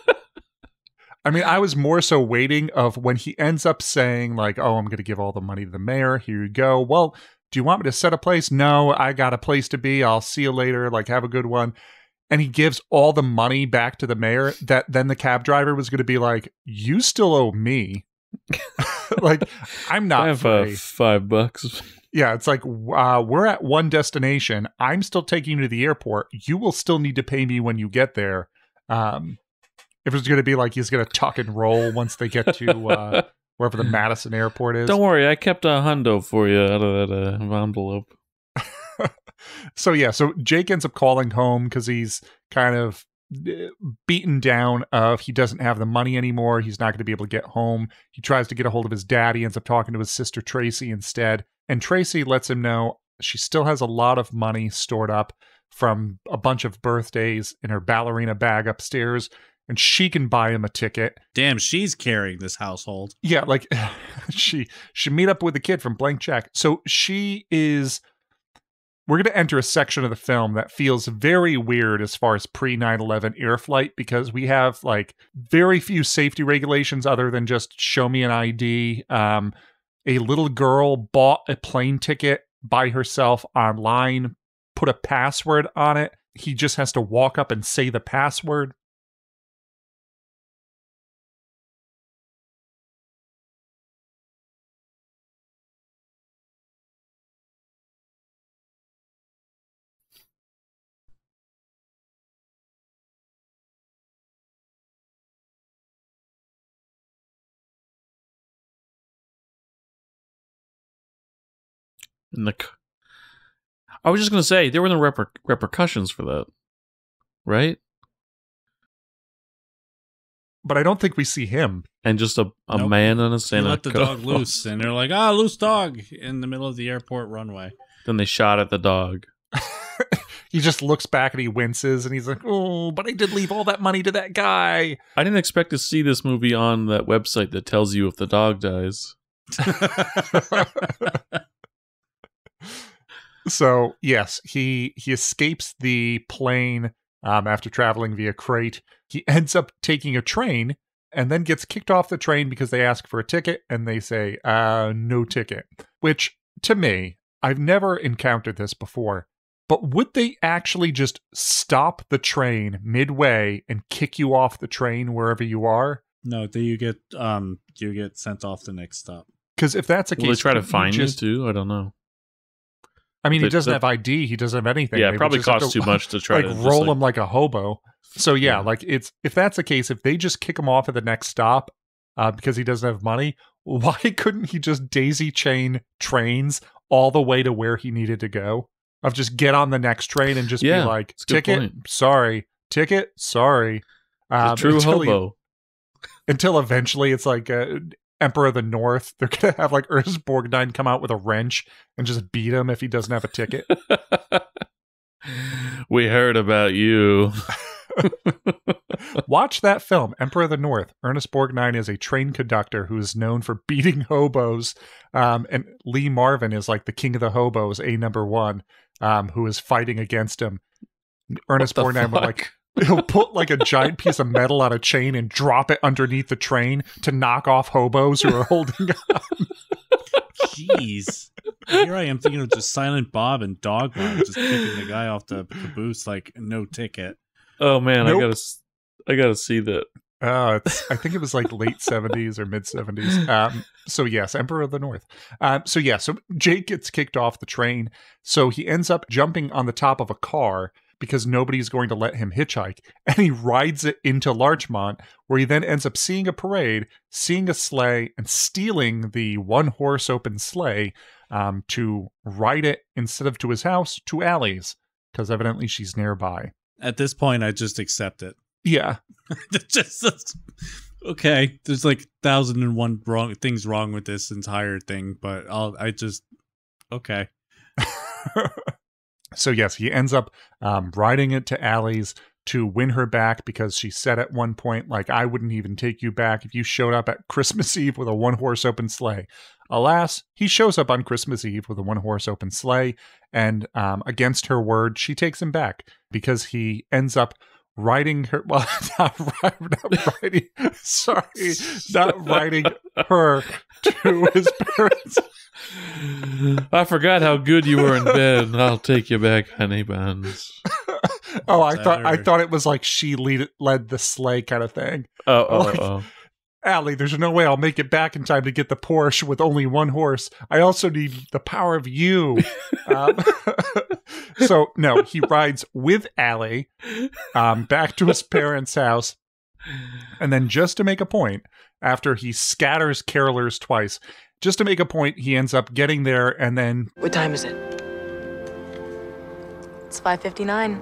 I mean, I was more so waiting of when he ends up saying like, "Oh, I'm going to give all the money to the mayor. Here you go." Well, do you want me to set a place? No, I got a place to be. I'll see you later. Like, have a good one. And he gives all the money back to the mayor. That then the cab driver was going to be like, "You still owe me." like, I'm not. I have uh, five bucks. Yeah, it's like uh, we're at one destination. I'm still taking you to the airport. You will still need to pay me when you get there. Um, if it's going to be like he's going to tuck and roll once they get to uh, wherever the Madison airport is. Don't worry, I kept a hundo for you out of that uh, envelope. so yeah, so Jake ends up calling home because he's kind of uh, beaten down of he doesn't have the money anymore. He's not going to be able to get home. He tries to get a hold of his dad. He ends up talking to his sister Tracy instead, and Tracy lets him know she still has a lot of money stored up from a bunch of birthdays in her ballerina bag upstairs, and she can buy him a ticket. Damn, she's carrying this household. Yeah, like she she meet up with the kid from Blank Check. So she is we're going to enter a section of the film that feels very weird as far as pre 9/11 air flight because we have like very few safety regulations other than just show me an ID. Um a little girl bought a plane ticket by herself online, put a password on it. He just has to walk up and say the password. And the, c- I was just gonna say there were no reper- repercussions for that, right? but I don't think we see him. And just a, a Nope. man on a They Santa let the coat. dog loose, and they're like, "Ah, loose dog!" in the middle of the airport runway. Then they shot at the dog. He just looks back and he winces and he's like, "Oh, but I did leave all that money to that guy." I didn't expect to see this movie on that website that tells you if the dog dies. so yes, he he escapes the plane um, after traveling via crate. He ends up taking a train and then gets kicked off the train because they ask for a ticket and they say, uh, no ticket. Which to me, I've never encountered this before. But would they actually just stop the train midway and kick you off the train wherever you are? No, do you get um do you get sent off the next stop? Because if that's a case. Will they try to find you just, too? I don't know. I mean, he doesn't the- have ID. He doesn't have anything. Yeah, probably costs too much to try like to roll like- him like a hobo. So yeah, Yeah. like it's if that's the case, if they just kick him off at the next stop uh, because he doesn't have money, why couldn't he just daisy chain trains all the way to where he needed to go? Of just get on the next train and just Yeah, be like, it's a good ticket, sorry, ticket, sorry. Um, true until he- hobo. until eventually it's like uh, Emperor of the North. They're gonna have like Ernest Borgnine come out with a wrench and just beat him if he doesn't have a ticket. we heard about you. Watch that film, Emperor of the North. Ernest Borgnine is a train conductor who is known for beating hobos. Um, and Lee Marvin is like the king of the hobos, a number one, um, who is fighting against him. Ernest Borgnine would like he'll put like a giant piece of metal on a chain and drop it underneath the train to knock off hobos who are holding on. Jeez. Here I am thinking of just Silent Bob and Dogma just kicking the guy off the caboose like no ticket. Oh man, Nope. I gotta, I gotta see that. Uh, it's, I think it was like late 70s or mid 70s. Um, so, yes, Emperor of the North. Um, so, yeah, so Jake gets kicked off the train. So he ends up jumping on the top of a car because nobody's going to let him hitchhike. And he rides it into Larchmont, where he then ends up seeing a parade, seeing a sleigh, and stealing the one horse open sleigh um, to ride it instead of to his house to Allie's because evidently she's nearby. At this point, I just accept it. Yeah. just okay. There's like thousand and one wrong things wrong with this entire thing, but I'll I just okay. so yes, he ends up um, riding it to Allie's to win her back because she said at one point, like, I wouldn't even take you back if you showed up at Christmas Eve with a one horse open sleigh. Alas, he shows up on Christmas Eve with a one horse open sleigh, and um, against her word, she takes him back because he ends up riding her. Well, not, ri- not writing Sorry, not writing her to his parents. I forgot how good you were in bed. I'll take you back, honey buns. Oh, I thought I thought it was like she lead, led the sleigh kind of thing. Oh, oh, Like, oh. oh. Allie, there's no way I'll make it back in time to get the Porsche with only one horse. I also need the power of you. um, so no, he rides with Allie um, back to his parents' house, and then just to make a point, after he scatters carolers twice, just to make a point, he ends up getting there, and then What time is it? It's 5:59.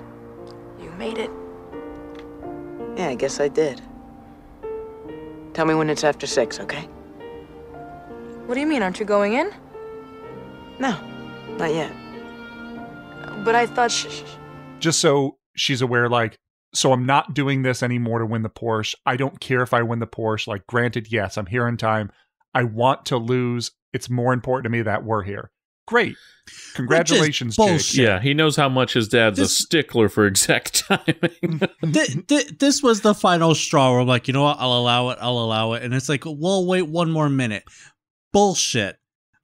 You made it. Yeah, I guess I did. Tell me when it's after six, okay? What do you mean? Aren't you going in? No, not yet. But I thought. just so she's aware, like, so I'm not doing this anymore to win the Porsche. I don't care if I win the Porsche. Like, granted, yes, I'm here in time. I want to lose. It's more important to me that we're here. Great. Congratulations, Jake. Yeah, he knows how much his dad's a stickler for exact timing. Th- th- this was the final straw where I'm like, you know what? I'll allow it. I'll allow it. And it's like, well, wait one more minute. Bullshit.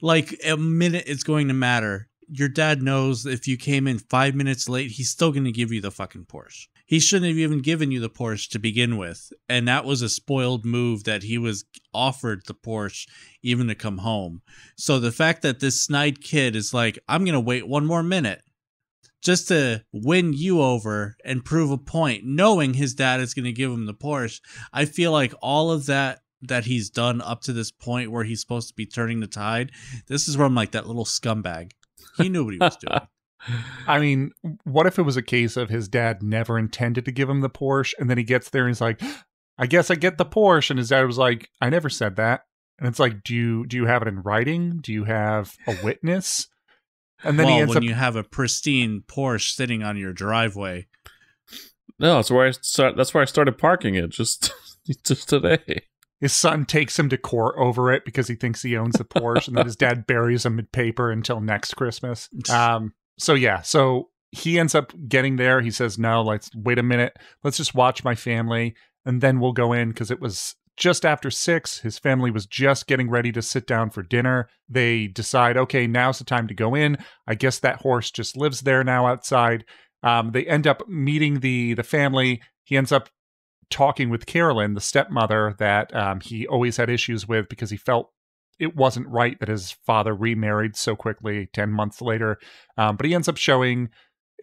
Like a minute is going to matter. Your dad knows if you came in five minutes late, he's still going to give you the fucking Porsche. He shouldn't have even given you the Porsche to begin with. And that was a spoiled move that he was offered the Porsche even to come home. So the fact that this snide kid is like, I'm going to wait one more minute just to win you over and prove a point, knowing his dad is going to give him the Porsche. I feel like all of that that he's done up to this point where he's supposed to be turning the tide, this is where I'm like that little scumbag. He knew what he was doing. I mean, what if it was a case of his dad never intended to give him the Porsche, and then he gets there and he's like, I guess I get the Porsche. And his dad was like, I never said that. And it's like, do you do you have it in writing? Do you have a witness? And then well, he ends when up you have a pristine Porsche sitting on your driveway. No, that's where I start. That's where I started parking it just just today. his son takes him to court over it because he thinks he owns the Porsche, and then his dad buries him in paper until next Christmas. Um, so yeah, so he ends up getting there. He says, "No, let's wait a minute. Let's just watch my family, and then we'll go in." Because it was just after six. His family was just getting ready to sit down for dinner. They decide, okay, now's the time to go in. I guess that horse just lives there now outside. Um, they end up meeting the the family. He ends up talking with Carolyn, the stepmother that um, he always had issues with because he felt it wasn't right that his father remarried so quickly 10 months later. Um, but he ends up showing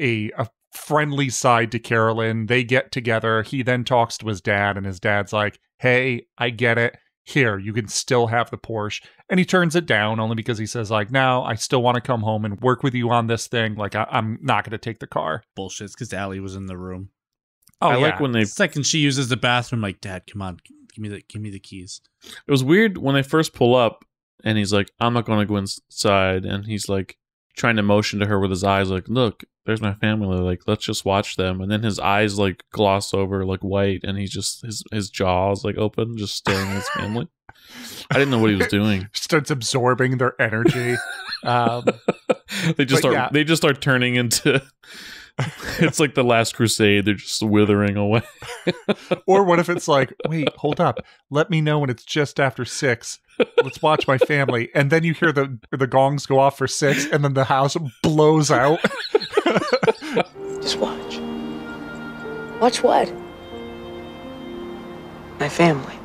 a, a friendly side to Carolyn. They get together. He then talks to his dad, and his dad's like, Hey, I get it. Here, you can still have the Porsche. And he turns it down only because he says, like, no, I still want to come home and work with you on this thing. Like, I- I'm not going to take the car. Bullshit, because Allie was in the room. Oh, I yeah. like when they. The second she uses the bathroom, like, Dad, come on, give me the give me the keys. It was weird when they first pull up, and he's like, "I'm not going to go inside," and he's like trying to motion to her with his eyes, like, "Look, there's my family. Like, let's just watch them." And then his eyes like gloss over, like white, and he's just his his jaws like open, just staring at his family. I didn't know what he was doing. Starts absorbing their energy. um, they just start yeah. they just start turning into it's like the last crusade they're just withering away or what if it's like, wait, hold up. Let me know when it's just after six. Let's watch my family. And then you hear the the gongs go off for six, and then the house blows out. Just watch. Watch what? My family.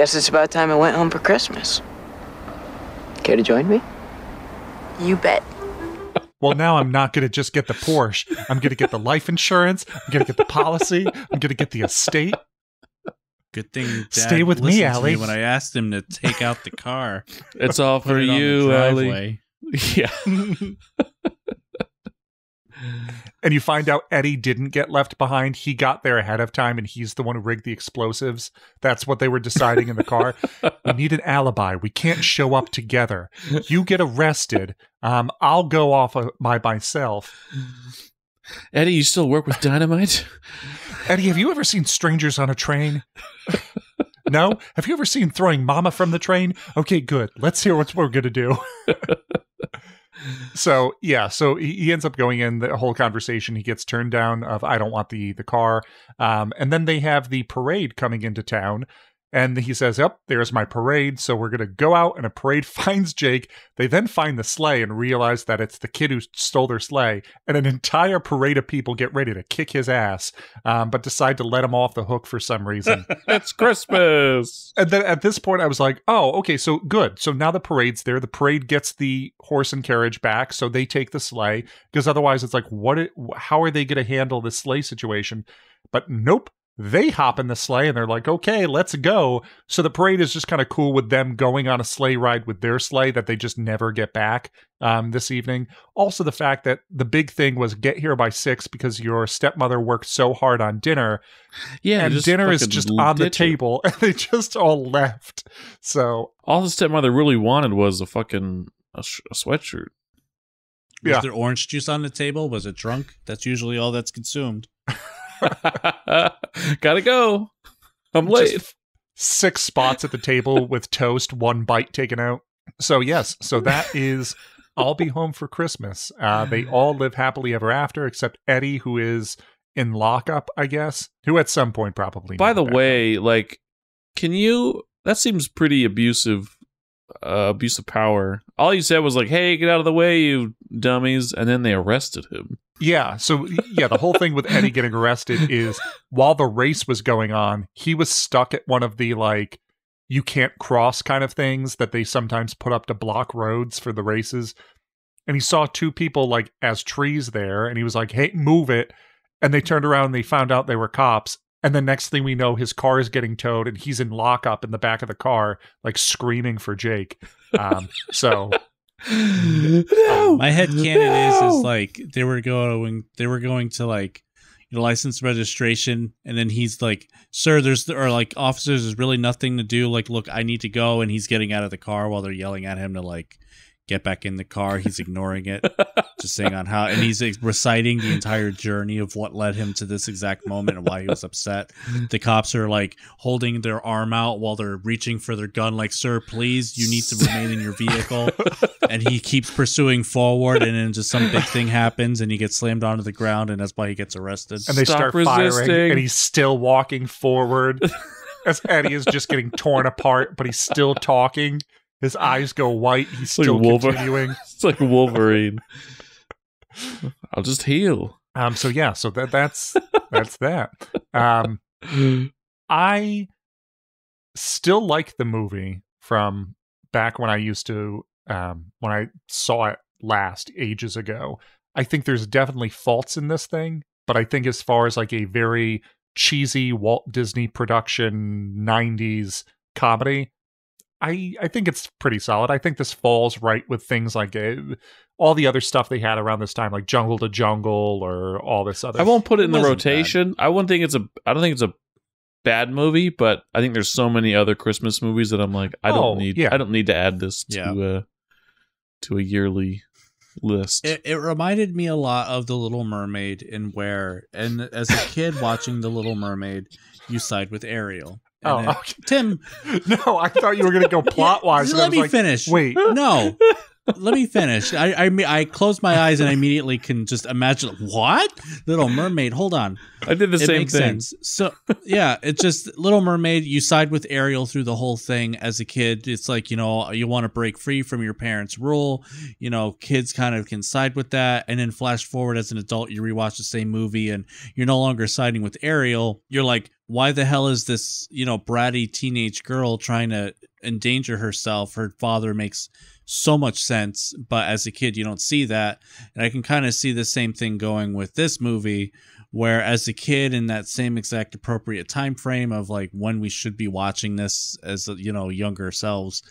Guess it's about time I went home for Christmas. Care to join me? You bet. well, now I'm not going to just get the Porsche. I'm going to get the life insurance. I'm going to get the policy. I'm going to get the estate. Good thing Dad Stay with me, listened to Allie. when I asked him to take out the car. it's all for it you Ellie. yeah And you find out Eddie didn't get left behind. He got there ahead of time and he's the one who rigged the explosives. That's what they were deciding in the car. we need an alibi. We can't show up together. You get arrested. Um, I'll go off by myself. eddie you still work with dynamite Eddie, have you ever seen strangers on a train? no? Have you ever seen throwing mama from the train? Okay, good. Let's hear what we're going to do. so, yeah, so he, ends up going in the whole conversation. He gets turned down of I don't want the the car. Um, and then they have the parade coming into town. And he says, Yep, there's my parade. So we're going to go out, and a parade finds Jake. They then find the sleigh and realize that it's the kid who stole their sleigh. And an entire parade of people get ready to kick his ass, um, but decide to let him off the hook for some reason. it's christmas and then at this point, I was like, Oh, okay, so good. So now the parade's there. The parade gets the horse and carriage back. So they take the sleigh because otherwise it's like, what? It, how are they going to handle this sleigh situation? But nope they hop in the sleigh and they're like, okay, let's go. So the parade is just kind of cool with them going on a sleigh ride with their sleigh that they just never get back um, this evening. Also, the fact that the big thing was get here by six because your stepmother worked so hard on dinner. Yeah, and dinner is just on the ditch it. table and they just all left. So, all the stepmother really wanted was a fucking a, sh- a sweatshirt Was Yeah. there orange juice on the table? Was it drunk? That's usually all that's consumed. gotta go i'm just late six spots at the table with toast, one bite taken out. So yes, so that is I'll be home for Christmas. Uh, they all live happily ever after, except Eddie, who is in lockup, I guess, who at some point probably. By the way, like, can you? That seems pretty abusive. Uh, abuse of power. All you said was like, "Hey, get out of the way, you dummies!" And then they arrested him. Yeah, so yeah, the whole thing with Eddie getting arrested is while the race was going on, he was stuck at one of the like you can't cross kind of things that they sometimes put up to block roads for the races. And he saw two people like as trees there, and he was like, "Hey, move it!" And they turned around and they found out they were cops. And the next thing we know, his car is getting towed, and he's in lockup in the back of the car, like screaming for Jake. Um, so Um, my head canon is is like they were going they were going to like your license registration and then he's like sir there's or like officers there's really nothing to do. Like look i need to go and he's getting out of the car while they're yelling at him to like get back in the car. He's ignoring it just saying on how and he's reciting the entire journey of what led him to this exact moment and why he was upset. The cops are like holding their arm out while they're reaching for their gun like sir please you need to remain in your vehicle. And he keeps pursuing forward and then just some big thing happens and he gets slammed onto the ground and that's why he gets arrested. And they Stop start firing, and he's still walking forward. As Eddie is just getting torn apart, but he's still talking. His eyes go white. He's It's like still Wolver- continuing. It's like Wolverine. I'll just heal. Um. So yeah. So that that's that's that. Um. I still like the movie from back when I used to um when I saw it last ages ago. I think there's definitely faults in this thing, but I think as far as like a very cheesy Walt Disney production 90s comedy, I I think it's pretty solid. I think this falls right with things like uh, all the other stuff they had around this time like Jungle to Jungle or all this other I won't put it in the wasn't bad. rotation. I wouldn't think it's a. I don't think it's a bad movie, but I think there's so many other Christmas movies that I'm like, I Oh, don't need. yeah. I don't need to add this to Yeah. uh to a yearly list. it, it reminded me a lot of the little mermaid and where and as a kid watching the little mermaid you side with ariel And Oh, then- okay. tim No, I thought you were going to go plot wise. let me finish Wait, no let me finish I, I i close my eyes and I immediately can just imagine what little mermaid hold on I did the it same makes thing. sense. So yeah, it's just Little Mermaid. You side with Ariel through the whole thing as a kid. It's like you know you want to break free from your parents' rule. You know, kids kind of can side with that, and then flash forward as an adult, you rewatch the same movie, and you're no longer siding with Ariel. You're like, why the hell is this you know bratty teenage girl trying to endanger herself? Her father makes so much sense, but as a kid, you don't see that, and I can kind of see the same thing going with this movie where as a kid in that same exact appropriate time frame of like when we should be watching this as you know younger selves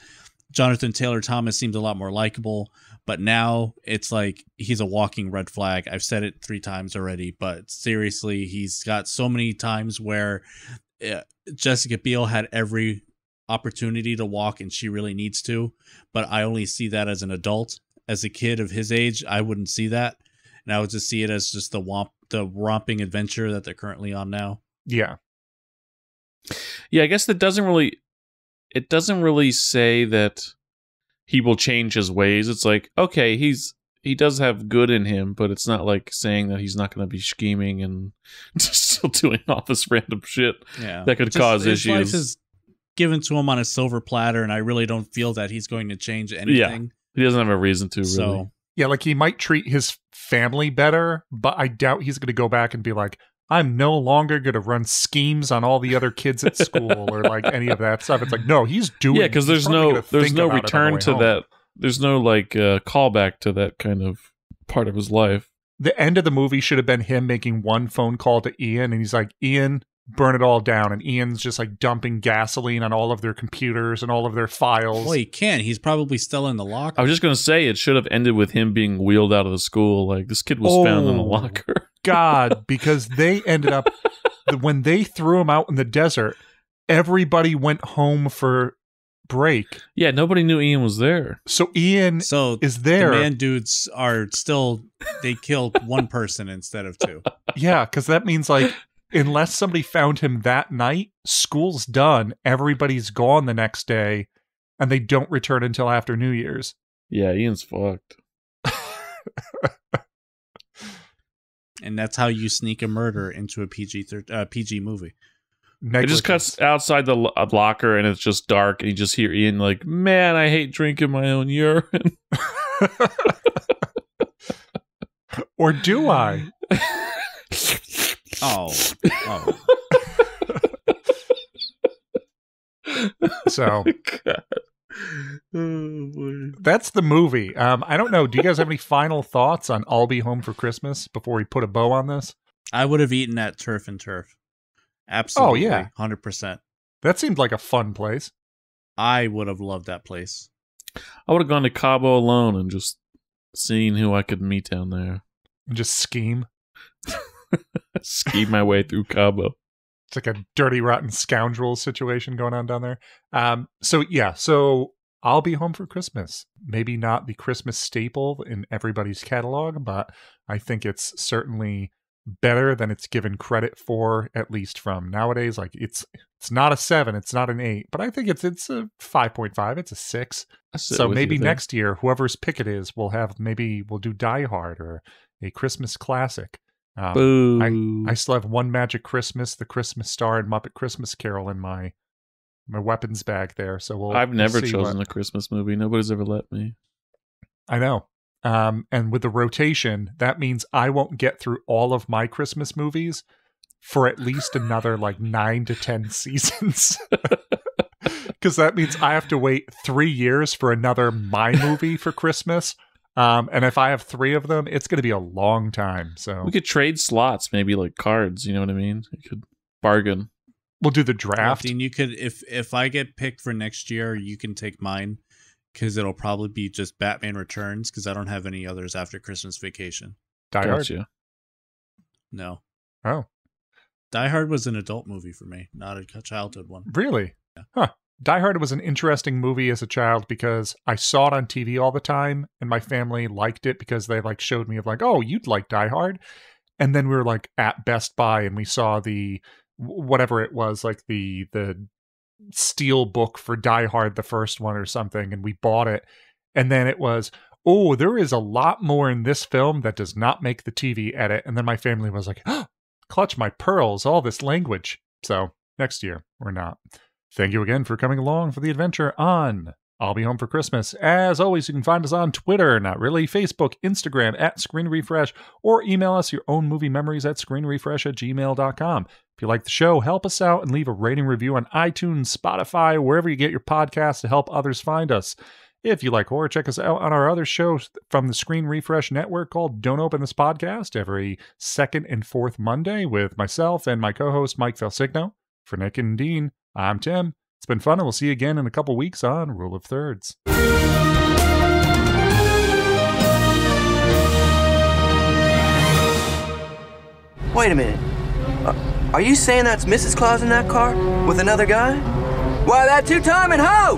jonathan taylor thomas seems a lot more likable but now it's like he's a walking red flag i've said it three times already but seriously he's got so many times where uh, jessica biel had every opportunity to walk and she really needs to but i only see that as an adult as a kid of his age i wouldn't see that and I would just see it as just the womp the romping adventure that they're currently on now. yeah. Yeah, I guess that doesn't really. It doesn't really say that he will change his ways. It's like okay, he's he does have good in him, but it's not like saying that he's not going to be scheming and still doing all this random shit Yeah, that could Just cause his life issues. is given to him on a silver platter, and I really don't feel that he's going to change anything. Yeah. He doesn't have a reason to really. So Yeah, like he might treat his family better, but I doubt he's going to go back and be like, I'm no longer going to run schemes on all the other kids at school or like any of that stuff. It's like, no, he's doing yeah, because there's no there's no about it on the return to home. that. There's no like uh, callback to that kind of part of his life. The end of the movie should have been him making one phone call to Ian, and he's like, Ian, burn it all down. And Ian's just like dumping gasoline on all of their computers and all of their files. well, he can't. He's probably still in the locker. I was just gonna say it should have ended with him being wheeled out of the school. Like this kid was found in a Oh. locker. God, because they ended up when they threw him out in the desert, everybody went home for break. Yeah, nobody knew Ian was there. So Ian so is there. The man dudes are still. They killed one person instead of two. Yeah, because that means like unless somebody found him that night, school's done. Everybody's gone the next day, and they don't return until after New Year's. Yeah, Ian's fucked. And that's how you sneak a murder into a PG thir- uh, PG movie. It just cuts outside the lo- uh, locker and it's just dark, and you just hear Ian like, "Man, I hate drinking my own urine." or do I? Oh, oh. So Oh, boy. That's the movie. Um, I don't know. Do you guys have any final thoughts on "I'll Be Home for Christmas" before we put a bow on this? I would have eaten at Turf and Turf. Absolutely. Oh yeah. 100%. That seemed like a fun place. I would have loved that place. I would have gone to Cabo alone and just seen who I could meet down there. And just scheme. Ski my way through Cabo. It's like a dirty, rotten scoundrel situation going on down there. Um, so yeah, so I'll be home for Christmas. Maybe not the Christmas staple in everybody's catalog, but I think it's certainly better than it's given credit for, at least from nowadays. Like it's it's not a seven, it's not an eight, but I think it's it's a five point five, it's a six. So maybe next year, whoever's pick it is, will have maybe we'll do Die Hard or a Christmas classic. Um, Boo. I, I still have one Magic Christmas, the Christmas Star, and Muppet Christmas Carol in my my weapons bag there. So we'll. I've we'll never see chosen what- a Christmas movie. Nobody's ever let me. I know. Um, and with the rotation, that means I won't get through all of my Christmas movies for at least another like nine to ten seasons. Because that means I have to wait three years for another my movie for Christmas. Um, and if I have three of them, it's going to be a long time. So We could trade slots, maybe like cards. You know what I mean? We could bargain. We'll do the draft. And you could, if if I get picked for next year, you can take mine because it'll probably be just Batman Returns because I don't have any others after Christmas Vacation. Die Hard. Gotcha. No, Oh, Die Hard was an adult movie for me, not a childhood one. Really? Huh. Die Hard was an interesting movie as a child because I saw it on TV all the time and my family liked it because they like showed me of like, "Oh, you'd like Die Hard." And then we were like at Best Buy and we saw the whatever it was, like the the steel book for Die Hard the first one or something and we bought it. And then it was, "Oh, there is a lot more in this film that does not make the TV edit." And then my family was like, oh, "Clutch my pearls, all this language." So, next year or not. Thank you again for coming along for the adventure on I'll Be Home for Christmas. As always, you can find us on Twitter, not really, Facebook, Instagram at Screen Refresh, or email us your own movie memories at screenrefresh at gmail.com. If you like the show, help us out and leave a rating review on iTunes, Spotify, wherever you get your podcasts to help others find us. If you like horror, check us out on our other show from the Screen Refresh Network called Don't Open This Podcast every second and fourth Monday with myself and my co host Mike Felsigno. For Nick and Dean, I'm Tim. It's been fun, and we'll see you again in a couple weeks on Rule of Thirds. Wait a minute. Uh, are you saying that's Mrs. Claus in that car with another guy? Why, that two-timing hoe!